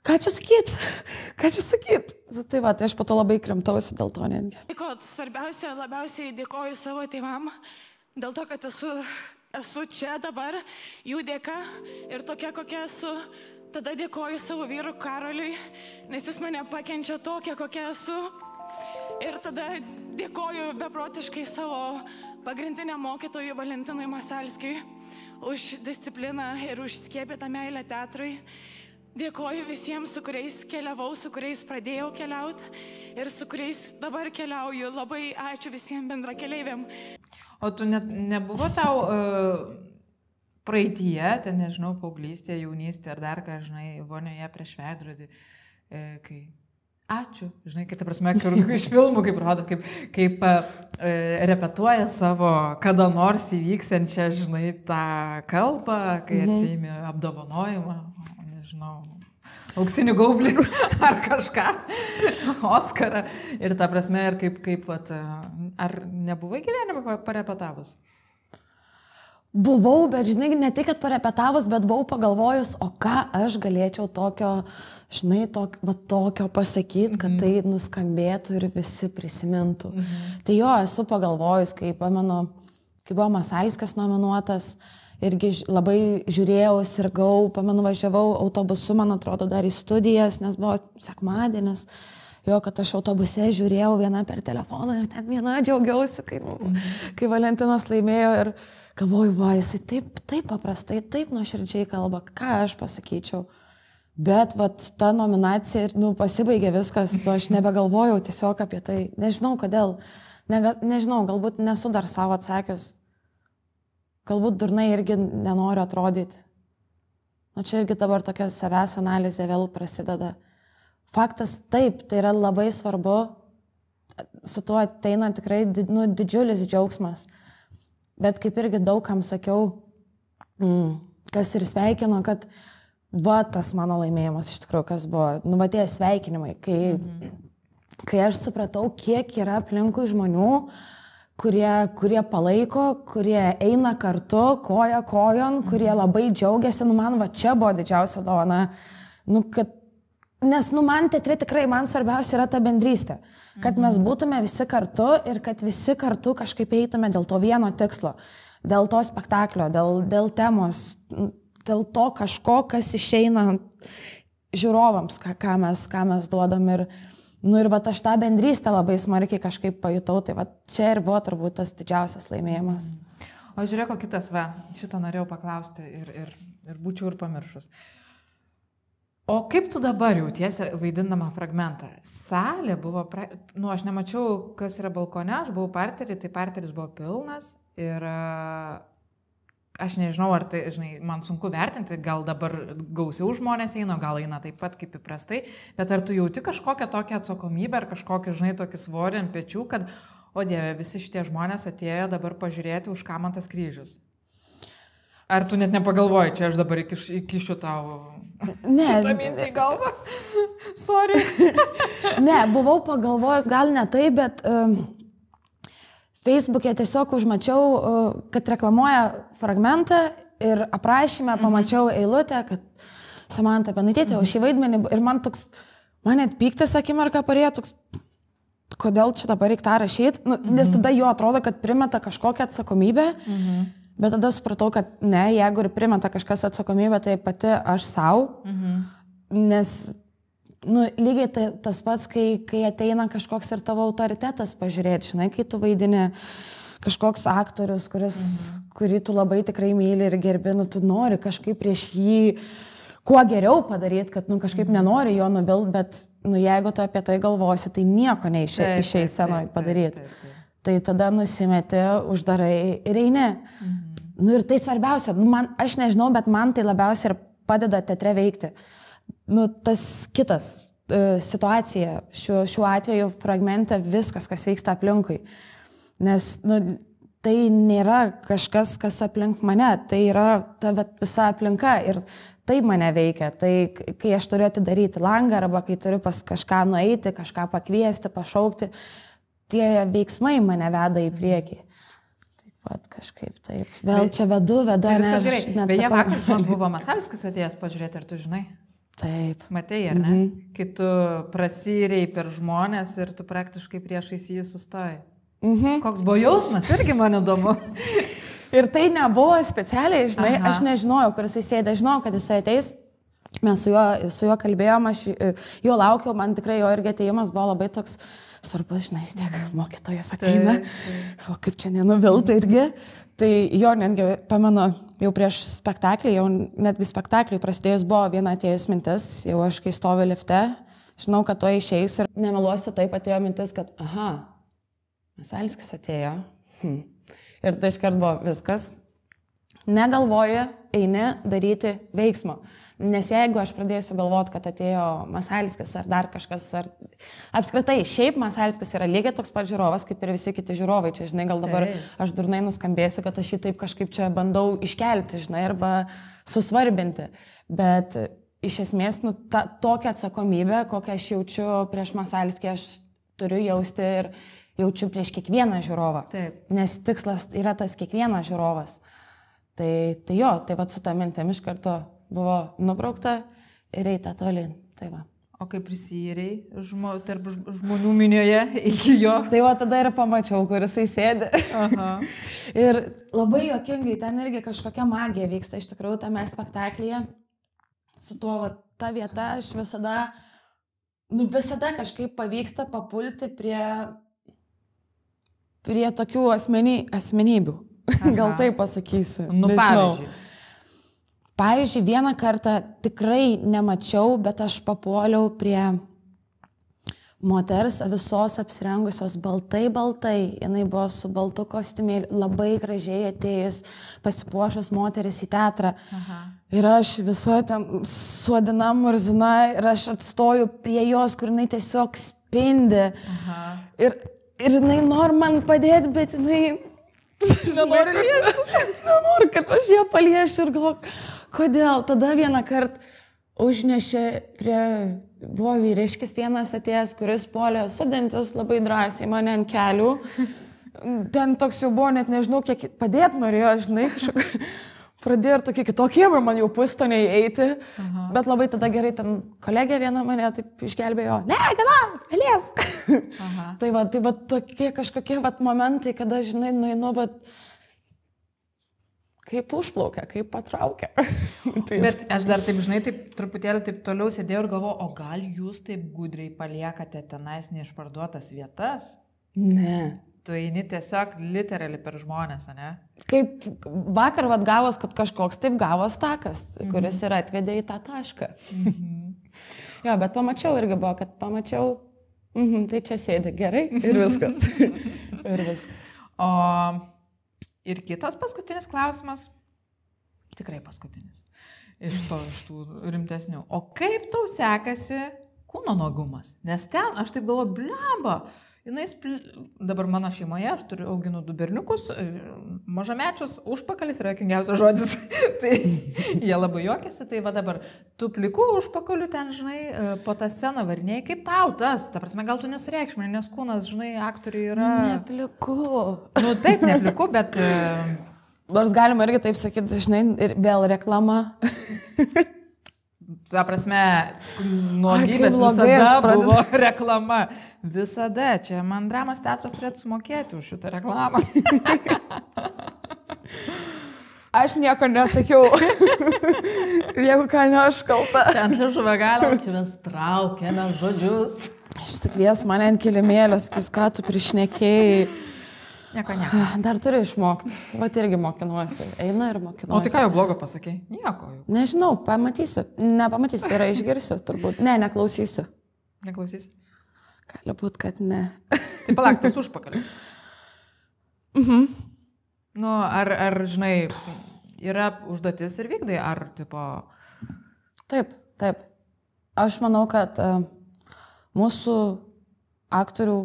A: ką čia sakyt, ką čia sakyt. Tai va, tai aš po to labai kremtausi dėl to netgi.
E: Svarbiausia, labiausiai dėkoju savo tėvam dėl to, kad esu, esu čia dabar, jų dėka ir tokia, kokia esu. Tada dėkoju savo vyrui Karoliui, nes jis mane pakenčia tokia, kokia esu. Ir tada dėkoju beprotiškai savo pagrindiniam mokytojui Valentinui Masalskiui už discipliną ir už skiepytą meilę teatrui. Dėkoju visiems, su kuriais keliavau, su kuriais pradėjau keliauti ir su kuriais dabar keliauju. Labai ačiū visiems bendra keliaiviam.
B: O tu net nebuvo tau uh, praeitie, ten nežinau, paauglystė, jaunystė ar dar ką, žinai, vonioje prieš veidrodį, uh, kai Ačiū. Žinai, kai ta prasme, kur iš filmų, kaip rodo, kaip, kaip e, repetuoja savo kada nors įvyksiančią, žinai, tą kalbą, kai mhm. atsimi apdovanojimą nežinau, auksinių gaublį ar kažką, Oscarą. Ir ta prasme, ir kaip, kaip vat, ar nebuvai gyvenime parepetavus?
A: Buvau, bet žinai, ne tik, kad parepetavus, bet buvau pagalvojus, o ką aš galėčiau tokio, žinai, tok, va, tokio pasakyti, kad mm -hmm. tai nuskambėtų ir visi prisimintų. Mm -hmm. Tai jo, esu pagalvojus, kai pamenu, kai buvo Masalskis nominuotas, uh, irgi labai žiūrėjau, sirgau, pamenu, važiavau autobusu, man atrodo, dar į studijas, nes buvo sekmadienis. Jo, kad aš autobuse žiūrėjau vieną per telefoną ir ten vieną džiaugiausi, kai, kai Valentinas laimėjo ir galvoju, va, jisai taip, taip paprastai, taip nuoširdžiai kalba, ką aš pasakyčiau. Bet vat, ta nominacija ir nu, pasibaigė viskas, nu, aš nebegalvojau tiesiog apie tai. Nežinau kodėl, ne, nežinau, galbūt nesu dar savo atsakius galbūt durnai irgi nenoriu atrodyti. Na nu, čia irgi dabar tokia savęs analizė vėl prasideda. Faktas taip, tai yra labai svarbu, su tuo ateina tikrai nu, didžiulis džiaugsmas. Bet kaip irgi daugam sakiau, mm, kas ir sveikino, kad va tas mano laimėjimas iš tikrųjų, kas buvo, nu va tie sveikinimai, kai, mhm. kai aš supratau, kiek yra aplinkui žmonių, uh, kurie, kurie palaiko, kurie eina kartu, koja kojon, kurie mhm. labai džiaugiasi, nu man va čia buvo didžiausia dovana, nu kad, nes nu man teatre tikrai, man svarbiausia yra ta bendrystė, kad mes mhm. būtume visi kartu ir kad visi kartu kažkaip eitume dėl to vieno tikslo, dėl to spektaklio, dėl, dėl temos, dėl to kažko, kas išeina žiūrovams, ką, ką, mes, ką mes duodam. Ir, nu, ir va, aš tą bendrystę labai smarkiai kažkaip pajutau. Tai va, čia ir buvo turbūt tas didžiausias laimėjimas.
B: O žiūrėk, o kitas, va, šitą norėjau paklausti ir, ir, ir būčiau ir pamiršus. O kaip tu dabar jautiesi vaidindama fragmentą? Salė buvo, pra... nu aš nemačiau, kas yra balkone, aš buvau parterį, tai parteris buvo pilnas ir a, aš nežinau, ar tai, žinai, man sunku vertinti, gal dabar gausiau žmonės eina, gal eina taip pat kaip įprastai, bet ar tu jauti kažkokią tokią atsakomybę ar kažkokį, žinai, tokį svorį ant pečių, kad, o dieve, visi šitie žmonės atėjo dabar pažiūrėti, už ką man tas kryžius? Ar tu net nepagalvoji, čia aš dabar įkiš, įkišiu tau
A: Ne,
B: mintį galvą? Sorry.
A: ne, buvau pagalvojęs, gal ne tai, bet um, Facebook'e tiesiog užmačiau, uh, kad reklamuoja fragmentą ir aprašymę pamačiau eilutę, kad Samantha Penaitėtė, o šį vaidmenį ir man toks, man net piktas akimirką parėjo toks, kodėl čia dabar reikia tą rašyti, nu, nes tada jo atrodo, kad primeta kažkokią atsakomybę. Mhm. Bet tada supratau, kad ne, jeigu ir primeta kažkas atsakomybę, tai pati aš savo. Mhm. Nes, nu, lygiai tai, tas pats, kai, kai ateina kažkoks ir tavo autoritetas pažiūrėti, žinai, kai tu vaidini kažkoks aktorius, kuris, mhm. kurį tu labai tikrai myli ir gerbi, nu, tu nori kažkaip prieš jį kuo geriau padaryti, kad, nu, kažkaip mhm. nenori jo nuvilt, bet, nu, jeigu tu apie tai galvosi, tai nieko neišėjai scenoje padaryti. Tai tada nusimeti, uždarai ir eini. Mhm. Nu ir tai svarbiausia, nu, man, aš nežinau, bet man tai labiausiai ir padeda teatre veikti. Nu, tas kitas uh, situacija, šiuo, šiuo atveju fragmente viskas, kas vyksta aplinkui. Nes nu, tai nėra kažkas, kas aplink mane, tai yra ta visa aplinka ir tai mane veikia. Tai kai aš turiu atidaryti langą arba kai turiu pas kažką nueiti, kažką pakviesti, pašaukti, tie veiksmai mane veda į priekį. Vat kažkaip taip. Vėl čia vedu, vedu,
B: Tai
A: ne, aš net
B: Beje, vakar žinok, buvo Masalskis atėjęs pažiūrėti, ar tu žinai?
A: Taip.
B: Matei, ar ne? Mhm. Kai tu prasyriai per žmonės ir tu praktiškai priešais jį sustoji. Mhm. Koks buvo jausmas, irgi man įdomu.
A: Ir tai nebuvo specialiai, žinai,
B: Aha.
A: aš nežinojau, kur jisai sėdė, žinojau, kad jisai ateis. Mes su juo, su juo kalbėjom, aš e, jo laukiau, man tikrai jo irgi ateimas buvo labai toks svarbus, žinai, vis tiek mokytojas ateina, o kaip čia nenuvilta irgi. Tai jo netgi, pamenu, jau prieš spektaklį, jau netgi spektaklį prasidėjus buvo viena atėjus mintis, jau aš kai stoviu lifte, žinau, kad to išeis ir nemeluosiu, taip atėjo mintis, kad, aha, Masalskis atėjo. Hm. Ir tai iškart buvo viskas. Negalvoju, eini daryti veiksmo. Nes jeigu aš pradėsiu galvoti, kad atėjo Masalskis ar dar kažkas, ar apskritai, šiaip Masalskis yra lygiai toks pat žiūrovas, kaip ir visi kiti žiūrovai. Čia, žinai, gal dabar
B: Taip.
A: aš durnai nuskambėsiu, kad aš jį taip kažkaip čia bandau iškelti, žinai, arba susvarbinti. Bet iš esmės, nu, ta, tokia atsakomybė, kokią aš jaučiu prieš Masalskį, aš turiu jausti ir jaučiu prieš kiekvieną žiūrovą.
B: Taip.
A: Nes tikslas yra tas kiekvienas žiūrovas. Tai, tai jo, tai va su tą mintim iš karto buvo nubraukta ir eita tolin. Tai va.
B: O kaip prisiriai žmo, tarp žmonių minioje iki jo.
A: Tai va tada ir pamačiau, kur jisai sėdi. Ir labai jokingai, ten irgi kažkokia magija vyksta iš tikrųjų tame spektaklyje. Su tuo, va, ta vieta aš visada, nu visada kažkaip pavyksta papulti prie, prie tokių asmeny, asmenybių. Gal
B: Aha.
A: taip pasakysiu.
B: Nu,
A: nežinau.
B: pavyzdžiui.
A: Pavyzdžiui, vieną kartą tikrai nemačiau, bet aš papuoliau prie moters visos apsirengusios baltai baltai. Jis buvo su baltu kostiumėliu, labai gražiai atėjus, pasipuošus moteris į teatrą. Aha. Ir aš visą ten suodina murzina ir aš atstoju prie jos, kur jinai tiesiog spindi. Aha. Ir, ir jinai nori man padėti, bet jinai... Nenori liesti. Nenori, kad aš ją paliešiu ir galvoju, kodėl. Tada vieną kartą užnešė prie, buvo vyriškis vienas atėjęs, kuris polė sudantis labai drąsiai mane ant kelių. Ten toks jau buvo, net nežinau, kiek padėti norėjo, žinai, kažkokį. Pradėjo ir tokie kitokie, man jau pustoniai eiti, Aha. bet labai tada gerai ten kolegė viena mane taip išgelbėjo, ne, gana, pelės. tai va, tai va tokie kažkokie va momentai, kada, žinai, nueinu, va, kaip užplaukia, kaip patraukia. tai,
B: Bet aš dar taip, žinai, taip truputėlį taip toliau sėdėjau ir galvoju, o gal jūs taip gudriai paliekate tenais neišparduotas vietas?
A: Ne.
B: Tu eini tiesiog literaliai per žmonės, ne?
A: Kaip vakar vad gavos, kad kažkoks taip gavos takas, kuris ir atvedė į tą tašką. jo, bet pamačiau irgi buvo, kad pamačiau, mhm, tai čia sėdi gerai ir viskas. ir viskas.
B: O ir kitas paskutinis klausimas, tikrai paskutinis, iš to, iš tų rimtesnių. O kaip tau sekasi kūno nuogumas? Nes ten, aš taip galvoju, blemba. Spl... dabar mano šeimoje, aš turiu auginu du berniukus, e, mažamečius, užpakalis yra jokingiausias žodis, tai jie labai juokiasi, tai va dabar, tu plikų užpakaliu ten, žinai, e, po tą sceną variniai, kaip tau tas, ta prasme, gal tu nesureikšmini, nes kūnas, žinai, aktoriai yra...
A: Nepliku.
B: Nu taip, nepliku, bet... e,
A: Nors galima irgi taip sakyti, žinai, ir vėl reklama.
B: Ta prasme, nuogybės visada
A: pradedu.
B: buvo reklama. Visada. Čia man dramos teatras turėtų sumokėti už šitą reklamą.
A: Aš nieko nesakiau. Jeigu ką ne aš kalta.
B: Čia ant ližuvio galvo, čia mes traukiame žodžius.
A: Šis kvies mane ant kilimėlio, sakys, ką tu prišnekėjai.
B: Nieko, nieko.
A: Dar turiu išmokti. Vat irgi mokinuosi. Eina ir mokinuosi.
B: O tai ką jau blogo pasakė? Nieko jau.
A: Nežinau, pamatysiu. Nepamatysiu, tai yra išgirsiu turbūt. Ne, neklausysiu.
B: Neklausysi.
A: Gali būti, kad ne.
B: Tai palauk, tas užpakalis. Mhm. Nu, ar, ar, žinai, yra užduotis ir vykdai, ar, tipo,
A: Taip, taip. Aš manau, kad uh, mūsų aktorių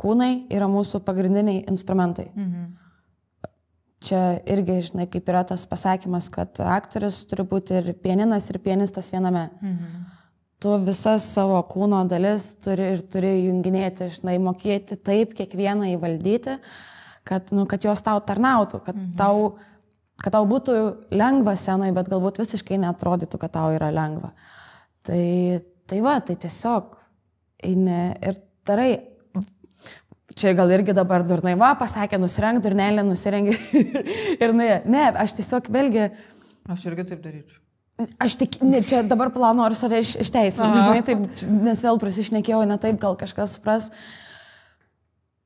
A: kūnai yra mūsų pagrindiniai instrumentai. Mhm. Čia irgi, žinai, kaip yra tas pasakymas, kad aktorius turi būti ir pianinas, ir pianistas viename. Mhm. Tu visas savo kūno dalis turi ir turi junginėti, žinai, mokėti taip kiekvieną įvaldyti, kad, nu, kad jos tau tarnautų, kad, mhm. tau, kad tau būtų lengva scenoje, bet galbūt visiškai netrodytų, kad tau yra lengva. Tai, tai va, tai tiesiog eini ir darai. Čia gal irgi dabar durnai, va, pasakė, nusireng, durnelė, nusirengi. ir nuėjo. Ne, aš tiesiog vėlgi,
B: aš irgi taip daryčiau.
A: aš tik, ne, čia dabar planu noriu save iš, išteisinti, žinai, taip, nes vėl prisišnekėjau, ne taip, gal kažkas supras.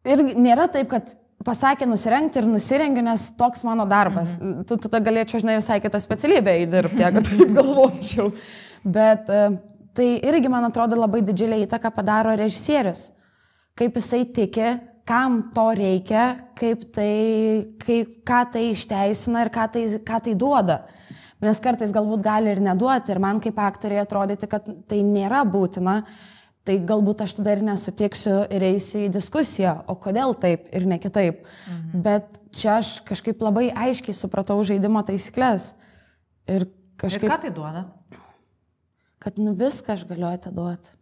A: Ir nėra taip, kad pasakė nusirengti ir nusirengiu, nes toks mano darbas. Mhm. Tu tada galėčiau, žinai, visai kitą specialybę įdirbti, jeigu taip galvočiau. Bet e, tai irgi, man atrodo, labai didžiulę įtaką padaro režisierius. Kaip jisai tiki, kam to reikia, kaip tai, kaip, ką tai išteisina ir ką tai, ką tai duoda. Nes kartais galbūt gali ir neduoti ir man kaip aktoriai atrodyti, kad tai nėra būtina, tai galbūt aš tada ir nesutiksiu ir eisiu į diskusiją, o kodėl taip ir ne kitaip. Mhm. Bet čia aš kažkaip labai aiškiai supratau žaidimo taisyklės. Ir
B: Ir
A: kažkaip,
B: ką tai duoda?
A: kad nu viską aš galiu atiduoti.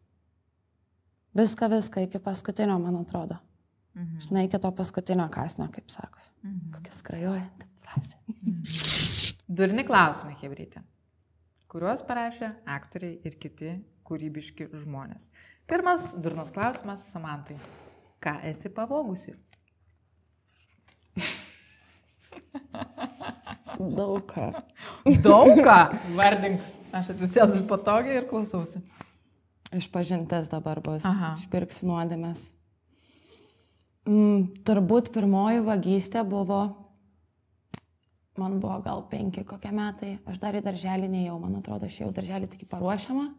A: Viską, viską iki paskutinio, man atrodo. Mhm. Žinai, iki to paskutinio kasnio, kaip sako. Mhm. Kokia skrajojanti frazė.
B: Durni klausimai, Hebrytė, kuriuos parašė aktoriai ir kiti kūrybiški žmonės. Pirmas durnas klausimas Samantai. Ką esi pavogusi?
A: Daug ką.
B: Daug ką. Vardink. Aš atsisėdu patogiai ir klausausi.
A: Išpažintis dabar bus. Išpirksiu nuodėmės. Mm, turbūt pirmoji vagystė buvo, man buvo gal penki kokie metai, aš dar į darželį neėjau, man atrodo, aš jau darželį tik paruošiamą.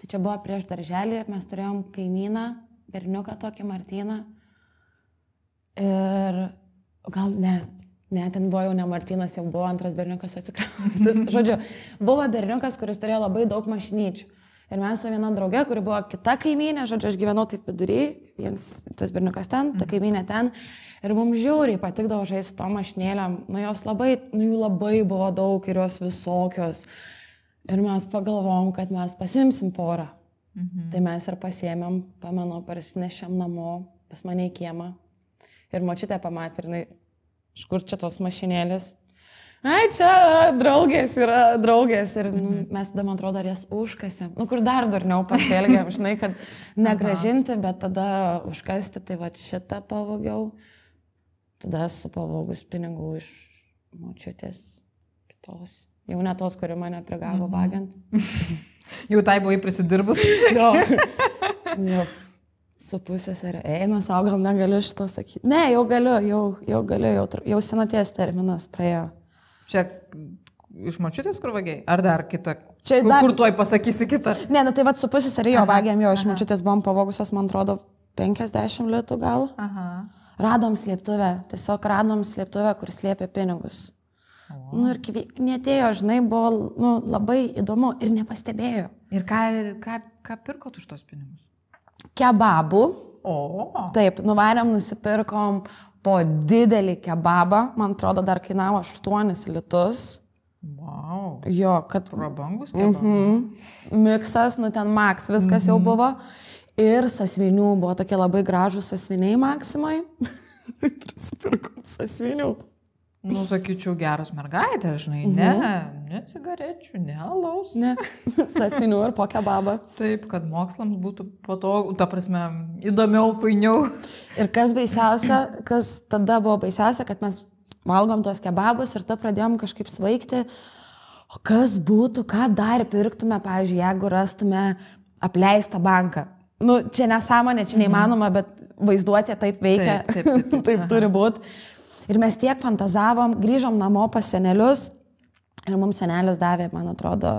A: Tai čia buvo prieš darželį, mes turėjom kaimyną, berniuką tokį Martyną. Ir gal ne, ne, ten buvo jau ne Martynas, jau buvo antras berniukas atsikraustęs. Žodžiu, buvo berniukas, kuris turėjo labai daug mašinyčių. Ir mes su viena drauge, kuri buvo kita kaimynė, žodžiu, aš gyvenau taip vidury, vienas tas berniukas ten, ta kaimynė ten. Ir mums žiauriai patikdavo žaisti su tom mašinėlėm. Nu, jos labai, nu, jų labai buvo daug ir jos visokios. Ir mes pagalvom, kad mes pasimsim porą. Mhm. Tai mes ir pasiemėm, pamenu, parsinešėm namo, pas mane į kiemą. Ir močiutė pamatė, ir iš kur čia tos mašinėlės. Ai, čia draugės yra draugės. Ir nu, mes tada, man atrodo, jas užkasėm. Nu, kur dar durniau pasielgiam, žinai, kad negražinti, bet tada užkasti, tai va šitą pavogiau. Tada esu pavogus pinigų iš močiutės tos. Jau ne tos, kuri mane prigavo mhm. vagiant.
B: Jau tai buvai prisidirbus.
A: Jo. jo. Su pusėserė. Eina savo, gal negaliu šito sakyti. Ne, jau galiu, jau, jau galiu, jau, jau senaties terminas praėjo.
B: Čia iš mačiutės kur vagiai? Ar dar kita?
A: Čia
B: kur,
A: dar-
B: kur tuoj pasakysi kitą?
A: Ne, nu tai vad su pusėserė jo vagiam, jo iš mačiutės buvom pavogusios, man atrodo, 50 litų gal.
B: Aha.
A: Radom slėptuvę, tiesiog radom slėptuvę, kur slėpė pinigus. Nu ir kvie- netėjo, žinai, buvo nu, labai įdomu ir nepastebėjo.
B: Ir ką, ką, ką pirkot už tos pinigus?
A: Kebabų,
B: O.
A: taip, nuvarėm, nusipirkom po didelį kebabą, man atrodo, dar kainavo 8 litus.
B: Wow.
A: Jo, kad
B: Prabangus.
A: Mhm.
B: Mm
A: miksas, nu ten Max, viskas jau buvo. Ir sasvinių buvo tokie labai gražūs sasviniai Maksimai. Prisipirkom sasvinių.
B: Nu, sakyčiau, geras mergaitė, žinai, ne, ne cigarečių, ne alaus.
A: Ne, sasvinių ir po kebabą.
B: Taip, kad mokslams būtų patogu, ta prasme, įdomiau, fainiau.
A: Ir kas baisiausia, kas tada buvo baisiausia, kad mes valgom tos kebabus ir tada pradėjom kažkaip svaigti, o kas būtų, ką dar pirktume, pavyzdžiui, jeigu rastume apleistą banką. Nu, čia nesąmonė, čia neįmanoma, bet vaizduotė taip veikia,
B: Taip, taip, taip, taip.
A: taip turi būti. Ir mes tiek fantazavom, grįžom namo pas senelius ir mums senelis davė, man atrodo,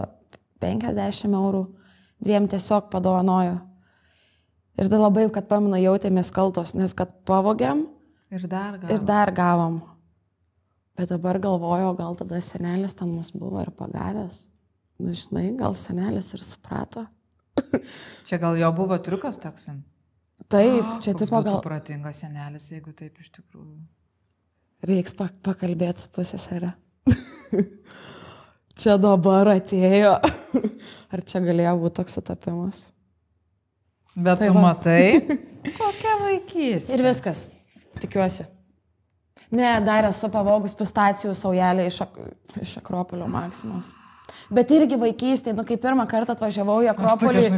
A: 50 eurų, dviem tiesiog padovanojo. Ir tai labai, kad pamenu, jautėmės kaltos, nes kad pavogiam
B: Ir dar gal.
A: ir dar gavom. Bet dabar galvoju, gal tada senelis ten mus buvo ir pagavęs. Nu, žinai, gal senelis ir suprato.
B: Čia gal jo buvo triukas toks.
A: Taip, čia
B: Koks
A: tipo gal
B: protingas senelis, jeigu taip iš tikrųjų.
A: Reiks pa pakalbėti su pusėserė. čia dabar atėjo. Ar čia galėjo būti toks sutapimas?
B: Bet
A: Tai
B: tu
A: va.
B: matai, kokia vaikystė.
A: Ir viskas. Tikiuosi. Ne, dar esu pavogus pistacijų saujelę iš, ak iš Akropolio Maksimos. Bet irgi vaikystėje, nu kai pirmą kartą atvažiavau į Akropolį.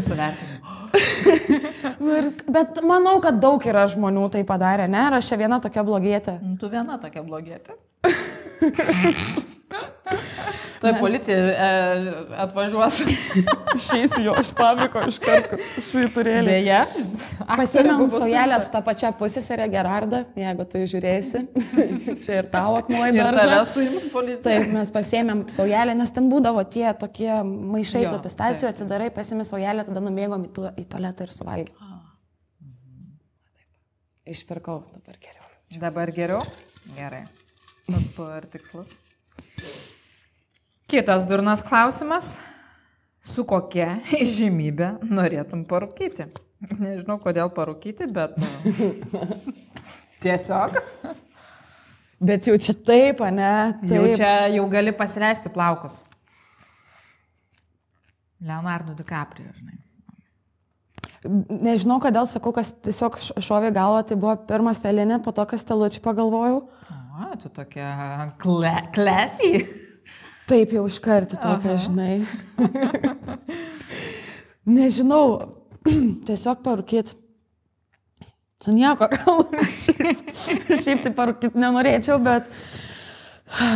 A: Nu, ir, bet manau, kad daug yra žmonių tai padarė, ne? Ar aš čia viena tokia blogietė?
B: Nu, tu viena tokia blogietė. Tai policija e, atvažiuos.
A: Išeisiu jo iš fabriko iš karto, šveiturėlį.
B: Beje,
A: Pasėmėm saujelę su tą pačią pusėserę Gerardą, jeigu tu žiūrėsi. čia ir tavo akmuoja
B: Ir
A: dar.
B: tave suims policija.
A: Taip, mes pasėmėm saujelę, nes ten būdavo tie tokie maišai
B: Jo,
A: tų pistacijų, atsidarai, pasėmė saujelę, tada numėgom į, tu, į tualetą ir suvalgėm. Išpirkau, dabar geriau.
B: Dabar geriau? Gerai. Toks buvo ir tikslas. Kitas durnas klausimas. Su kokia žymybė norėtum parūkyti? Nežinau, kodėl parūkyti, bet tiesiog.
A: Bet jau čia taip, ne? Taip.
B: Jau čia jau gali pasileisti plaukus. Leonardo DiCaprio, žinai.
A: Nežinau, kodėl sakau, kas tiesiog šovė galvą, tai buvo pirmas felinė, po to, kas telučiai pagalvojau.
B: O, tu tokia kle, klesi.
A: Taip jau iš karto tokia, žinai. Nežinau, tiesiog parūkit. Su nieko, gal. Šiaip, tai parūkit nenorėčiau, bet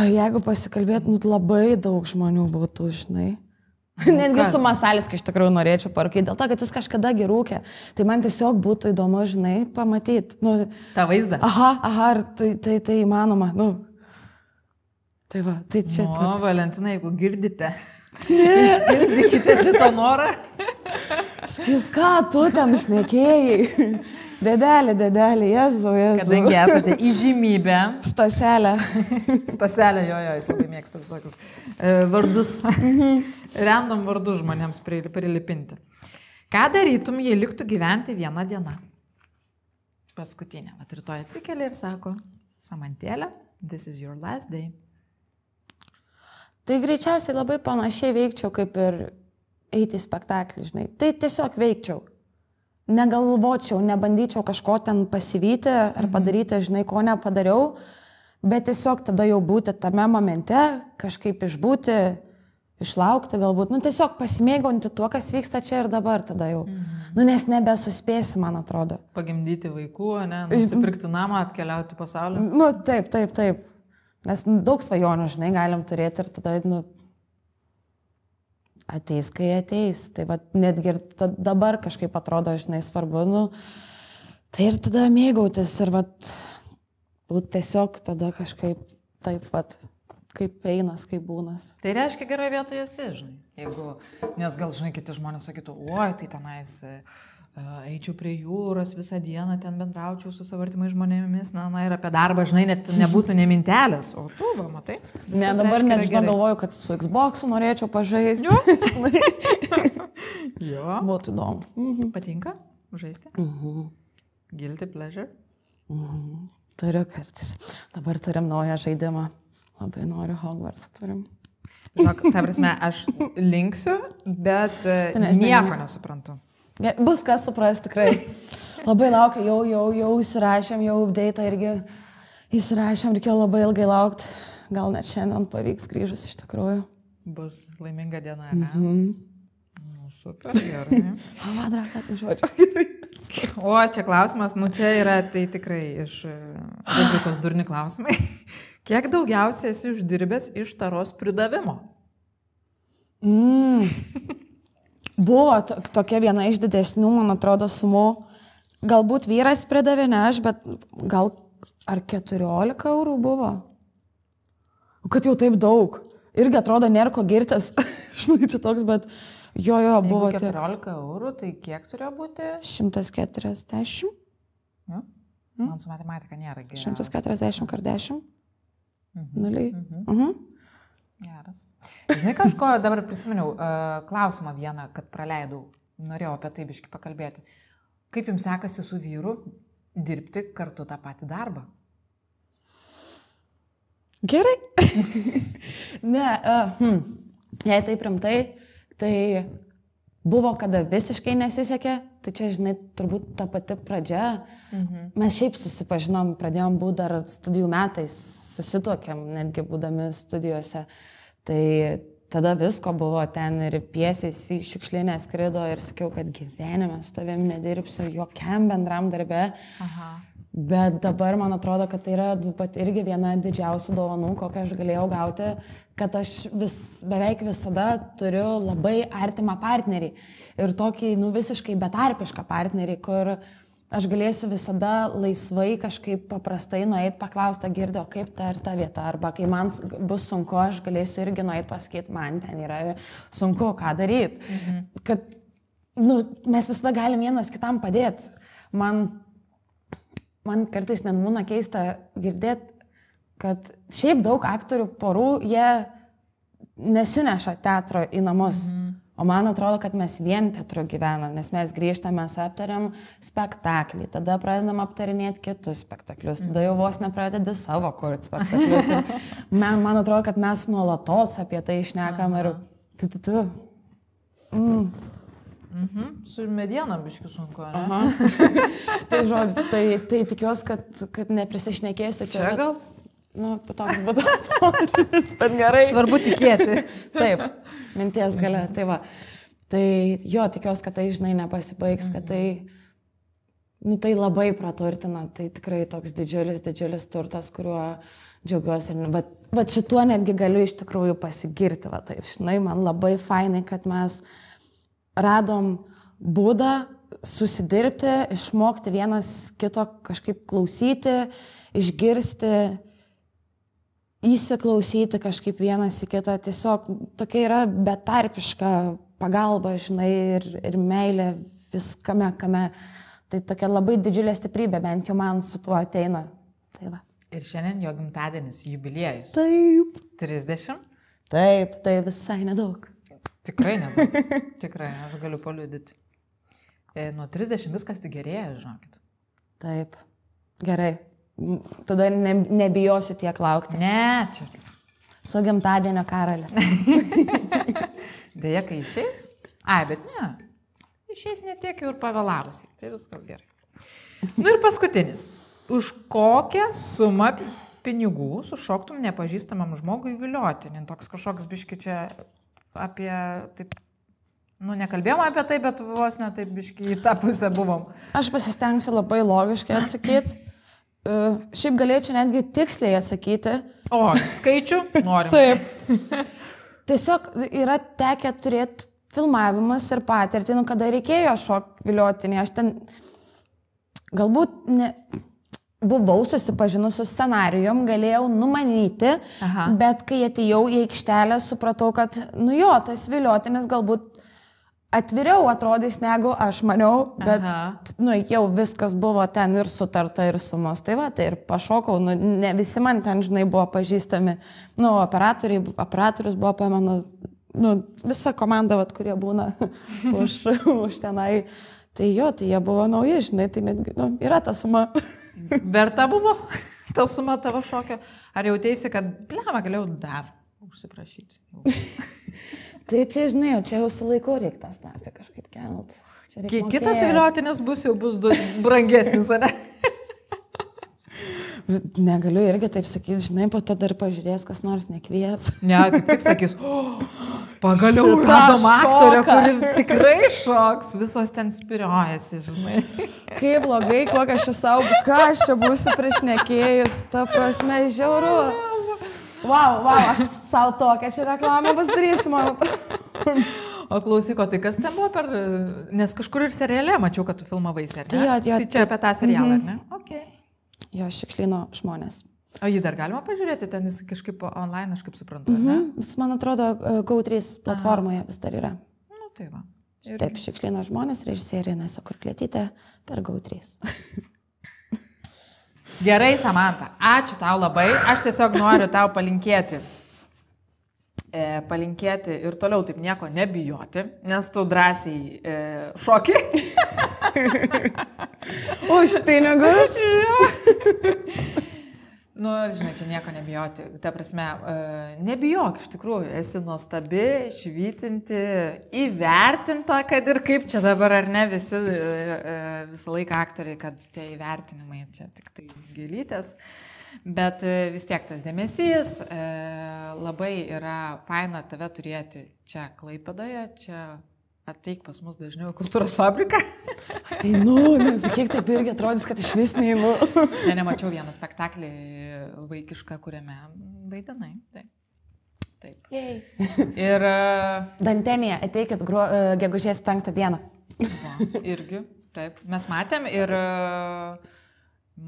A: jeigu pasikalbėt, nu labai daug žmonių būtų, žinai. Netgi
B: kas?
A: su Masaliskiu iš tikrųjų norėčiau parūkyti, dėl to, kad jis kažkada gerūkė. Tai man tiesiog būtų įdomu, žinai, pamatyti. Nu,
B: Ta vaizdą.
A: aha, aha, ar tai, tai, tai įmanoma. Nu. Tai va, tai čia
B: O,
A: toks.
B: Valentina, jeigu girdite, išpildykite šitą norą.
A: Skis, ką tu ten išnekėjai? Dėdelė, dėdelė, jezu, jezu.
B: Kadangi esate įžymybė,
A: Staselė.
B: Staselė, jo, jo, jis labai mėgsta visokius e, vardus, random vardus žmonėms pri- prilipinti. Ką darytum, jei liktų gyventi vieną dieną? Paskutinė. Vat rytoj atsikeli ir sako, Samantėlė, this is your last day.
A: Tai greičiausiai labai panašiai veikčiau kaip ir eiti į spektaklį, žinai. Tai tiesiog veikčiau. Negalvočiau, nebandyčiau kažko ten pasivyti ar padaryti, žinai, ko nepadariau, bet tiesiog tada jau būti tame momente, kažkaip išbūti, išlaukti galbūt, nu tiesiog pasimėgauti tuo, kas vyksta čia ir dabar tada jau. Nu nes nebesuspėsi, man atrodo.
B: Pagimdyti vaikų, ne, nusipirkti namą, apkeliauti pasaulį.
A: Nu taip, taip, taip. Nes nu, daug svajonių, žinai, galim turėti ir tada, nu, ateis, kai ateis. Tai va, netgi ir dabar kažkaip atrodo, žinai, svarbu, nu, tai ir tada mėgautis ir va, būt tiesiog tada kažkaip taip pat, kaip einas, kaip būnas.
B: Tai reiškia geroje vietoje esi, žinai. Jeigu, nes gal, žinai, kiti žmonės sakytų, oi, tai tenais e, e, eičiau prie jūros visą dieną, ten bendraučiau su savo artimais žmonėmis, na, na ir apie darbą, žinai, net nebūtų nemintelės, o tu, va, matai.
A: Ne,
B: viskas
A: dabar
B: reiškia
A: net žinau, galvoju, kad su Xbox norėčiau pažaisti.
B: Jo.
A: Būtų įdomu. Mhm.
B: Patinka žaisti? Guilty pleasure.
A: Turiu kartais. Dabar turim naują žaidimą. Labai noriu Hogwarts. Turim.
B: Žinok, ta prasme, aš linksiu, bet e,
A: nežinai
B: nieko
A: nieko.
B: nesuprantu.
A: Bus kas supras tikrai. Labai laukiu, jau, jau, jau įsirašėm, jau update irgi įsirašėm, reikėjo labai ilgai laukti. Gal net šiandien pavyks grįžus iš tikrųjų.
B: Bus laiminga diena, ne? Mhm. Nu, super, gerai.
A: Pavadra, kad žodžiu.
B: O, čia klausimas, nu čia yra tai tikrai iš e, rubrikos durni klausimai. Kiek daugiausiai esi uždirbęs iš taros pridavimo?
A: Buvo to, tokia viena iš didesnių, man atrodo, sumų. Galbūt vyras pridavė, ne aš, bet gal ar 14 eurų buvo. O kad jau taip daug. Irgi atrodo, nėra ko girtis. Žinai, čia toks, bet jo, jo, buvo
B: Jeigu
A: tiek.
B: 14 eurų, tai kiek turėjo būti?
A: 140.
B: Nu, man su matematika nėra gerai.
A: 140 kart 10. Nuliai. Mhm.
B: Geras. Žinai, kažko dabar prisiminiau uh, klausimą vieną, kad praleidau. Norėjau apie tai biškai pakalbėti. Kaip jums sekasi su vyru dirbti kartu tą patį darbą?
A: Gerai. ne, uh, hm. jei taip rimtai, tai buvo, kada visiškai nesisekė, tai čia, žinai, turbūt ta pati pradžia. Mhm. Mes šiaip susipažinom, pradėjom būti dar studijų metais, susituokėm, netgi būdami studijose. Tai tada visko buvo ten ir piesiais į šiukšlinę skrido ir sakiau, kad gyvenime su tavim nedirbsiu jokiam bendram darbe.
B: Aha.
A: Bet dabar man atrodo, kad tai yra pat irgi viena didžiausių dovanų, kokią aš galėjau gauti, kad aš vis, beveik visada turiu labai artimą partnerį. Ir tokį, nu, visiškai betarpišką partnerį, kur aš galėsiu visada laisvai kažkaip paprastai nueiti paklausti, girdė, o kaip ta ir ta vieta. Arba kai man bus sunku, aš galėsiu irgi nueiti pasakyti, man ten yra sunku, ką daryti. Mhm. Kad, nu, mes visada galim vienas kitam padėti. Man man kartais net būna keista girdėti, kad šiaip daug aktorių porų, jie nesineša teatro į namus. Mhm. O man atrodo, kad mes vien teatru gyvenam, nes mes grįžtame, mes aptariam spektaklį, tada pradedam aptarinėti kitus spektaklius, tada jau vos nepradedi savo kurti spektaklius. Man, man atrodo, kad mes nuolatos apie tai išnekam ir... Tu, tu, tu.
B: Su mediena biškiu sunku.
A: Tai žodžiu, tai, tai tikiuosi, kad, kad neprisišnekėsiu čia.
B: Čia
A: bet-
B: gal?
A: Nu, toks būtų bet gerai.
B: Svarbu tikėti.
A: Taip, minties gale. Tai va. Tai jo, tikiuosi, kad tai, žinai, nepasibaigs, kad tai, nu, tai labai praturtina. Tai tikrai toks didžiulis, didžiulis turtas, kuriuo džiaugiuosi. Ir, va, va šituo netgi galiu iš tikrųjų pasigirti, va taip, žinai, man labai fainai, kad mes radom būdą susidirbti, išmokti vienas kito kažkaip klausyti, išgirsti, įsiklausyti kažkaip vienas į kitą. Tiesiog tokia yra betarpiška pagalba, žinai, ir, ir meilė viskame, kame. Tai tokia labai didžiulė stiprybė, bent jau man su tuo ateina. Tai va.
B: Ir šiandien jo gimtadienis, jubiliejus.
A: Taip.
B: 30?
A: Taip, tai visai nedaug.
B: Tikrai nedaug. Tikrai, aš galiu paliudyti. E, nuo 30 viskas tik gerėja, žinokit.
A: Taip. Gerai. Tada ne, nebijosiu tiek laukti.
B: Ne, čia.
A: Su gimtadienio karalė.
B: Deja, kai išeis. Ai, bet ne. Išeis netiek jau ir pavėlavusiai. Tai viskas gerai. Nu ir paskutinis. Už kokią sumą pinigų sušoktum nepažįstamam žmogui viliotinį? Toks kažkoks biški čia apie, taip, nu nekalbėjom apie tai, bet vos ne taip biški į tą pusę buvom.
A: Aš pasistengsiu labai logiškai atsakyti. Uh, šiaip galėčiau netgi tiksliai atsakyti,
B: O, skaičių noriu.
A: Taip. Tiesiog yra tekę turėti filmavimus ir patirtį, nu, kada reikėjo šok viliotinį. Aš ten galbūt ne, buvau susipažinus su scenarijum, galėjau numanyti,
B: Aha.
A: bet kai atėjau į aikštelę, supratau, kad, nu jo, tas viliotinis galbūt atviriau atrodys negu aš maniau, bet,
B: Aha.
A: nu, jau viskas buvo ten ir sutarta, ir sumos. Tai va, tai ir pašokau, nu, ne visi man ten, žinai, buvo pažįstami, nu, operatoriai, operatorius buvo, pamenu, nu, visa komanda, vat, kurie būna už, už tenai. Tai jo, tai jie buvo nauji, žinai, tai netgi, nu, yra ta suma.
B: Verta buvo ta suma tavo šokio? Ar jautėsi, kad, blema, galėjau dar užsiprašyti?
A: Tai čia, žinai, jau čia jau su laiku reikia tą stavkę kažkaip kelt.
B: Kitas viliotinis bus jau bus brangesnis, ar ne?
A: Negaliu irgi taip sakyti, žinai, po to dar pažiūrės, kas nors nekvies.
B: Ne, kaip tik sakys, oh, pagaliau radom aktorę,
A: šoką."
B: kuri tikrai šoks, visos ten spiriojasi, žinai.
A: Kaip blogai, kokią aš čia savo, ką aš čia būsiu priešnekėjus, ta prasme, žiauru. Wow, wow, aš savo tokią čia reklamą pasidarysiu, man atrodo.
B: O klausyko, tai kas ten buvo per... Nes kažkur ir seriale mačiau, kad tu filmavaisi, ar ne?
A: Tai jo, jo,
B: tai čia apie tą serialą, ar ne? Okay.
A: Jo, šiukšlino žmonės.
B: O jį dar galima pažiūrėti, ten jis kažkaip online, aš kaip suprantu, ne?
A: Mhm. Jis, man atrodo, GO3 platformoje vis dar yra.
B: Nu, tai va. Ir
A: Taip, šiukšlino žmonės, režisierė Nesa Kurklėtytė per GO3.
B: Gerai, Samanta, ačiū tau labai. Aš tiesiog noriu tau palinkėti. E, palinkėti ir toliau taip nieko nebijoti, nes tu drąsiai e, šoki.
A: Už pinigus.
B: Nu, žinai, čia nieko nebijoti. Ta prasme, e, nebijok, iš tikrųjų, esi nuostabi, švytinti, įvertinta, kad ir kaip čia dabar, ar ne, visi, e, e, visą laiką aktoriai, kad tie įvertinimai čia tik tai gėlytės. Bet vis tiek tas dėmesys, labai yra faina tave turėti čia Klaipedoje, čia ateik pas mus dažniau kultūros fabriką.
A: Tai, nu, nesakyk, taip irgi atrodys, kad iš vis neįmu.
B: Ne, nemačiau vieną spektaklį vaikišką, kuriame vaidinai. Taip. Taip.
A: Jei.
B: Ir e,
A: Dantenėje ateikit gruo, e, gegužės penktą dieną.
B: va, irgi, taip, mes matėm ir e,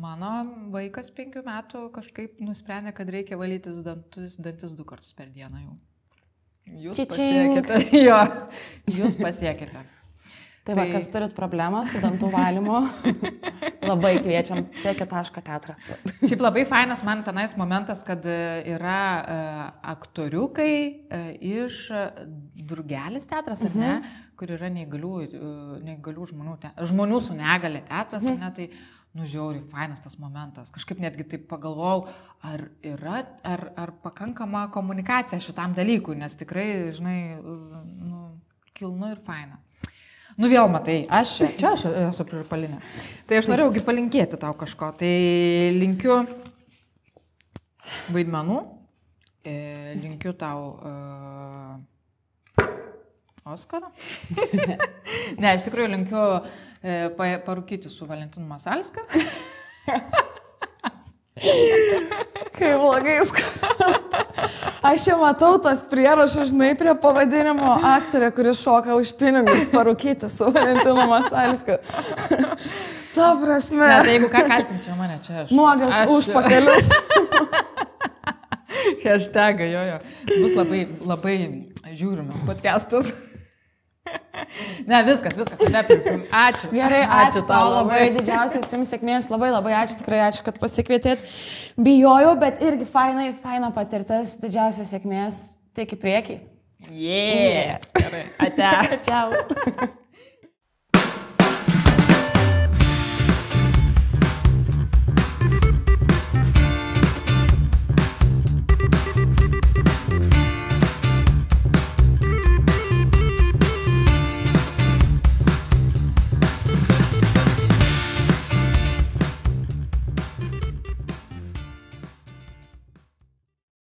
B: mano vaikas penkių metų kažkaip nusprendė, kad reikia valytis dantis, dantis du kartus per dieną jau. Jūs pasiekite. Jo, jūs pasiekite.
A: Tai va,
B: Tai-
A: kas turit problemą su dantų valymu, labai kviečiam, siekit tašką teatrą.
B: Šiaip labai fainas man tenais momentas, kad e, yra e, aktoriukai e, iš Drugelis teatras, ar ne, kur yra neįgalių, e, neįgalių žmonių, te, žmonių su negale teatras, ar ne, tai nužiauri fainas tas momentas. Kažkaip netgi taip pagalvojau, ar yra, ar, ar pakankama komunikacija šitam dalykui, nes tikrai, žinai, nu, kilnu ir faina. Nu vėl matai, aš čia, čia aš esu pripalinė. Tai aš norėjaugi palinkėti tau kažko. Tai linkiu vaidmenų, e, linkiu tau uh, Oskarą. ne, iš tikrųjų linkiu e, pa, parūkyti su Valentinu Masalskiu.
A: Kaip blogai skamba. Aš jau matau tos prierašus, žinai, prie pavadinimo aktorė, kuris šoka už pinigus parūkyti su Valentinu Masalskiu. Ta prasme.
B: Ne, tai jeigu ką kaltim, čia mane čia aš.
A: Nuogas
B: aš,
A: už pakelius.
B: Hashtagą, jo, jo. Bus labai, labai žiūrime podcastas. Ne, viskas, viskas, nepirkim. Ačiū.
A: Gerai, ačiū tau labai, didžiausias jums sėkmės, labai labai ačiū, tikrai ačiū, kad pasikvietėt. Bijojau, bet irgi fainai, faina patirtas, didžiausias sėkmės, tiek į priekį.
B: Yeah. Gerai. Ate.
A: Čiau.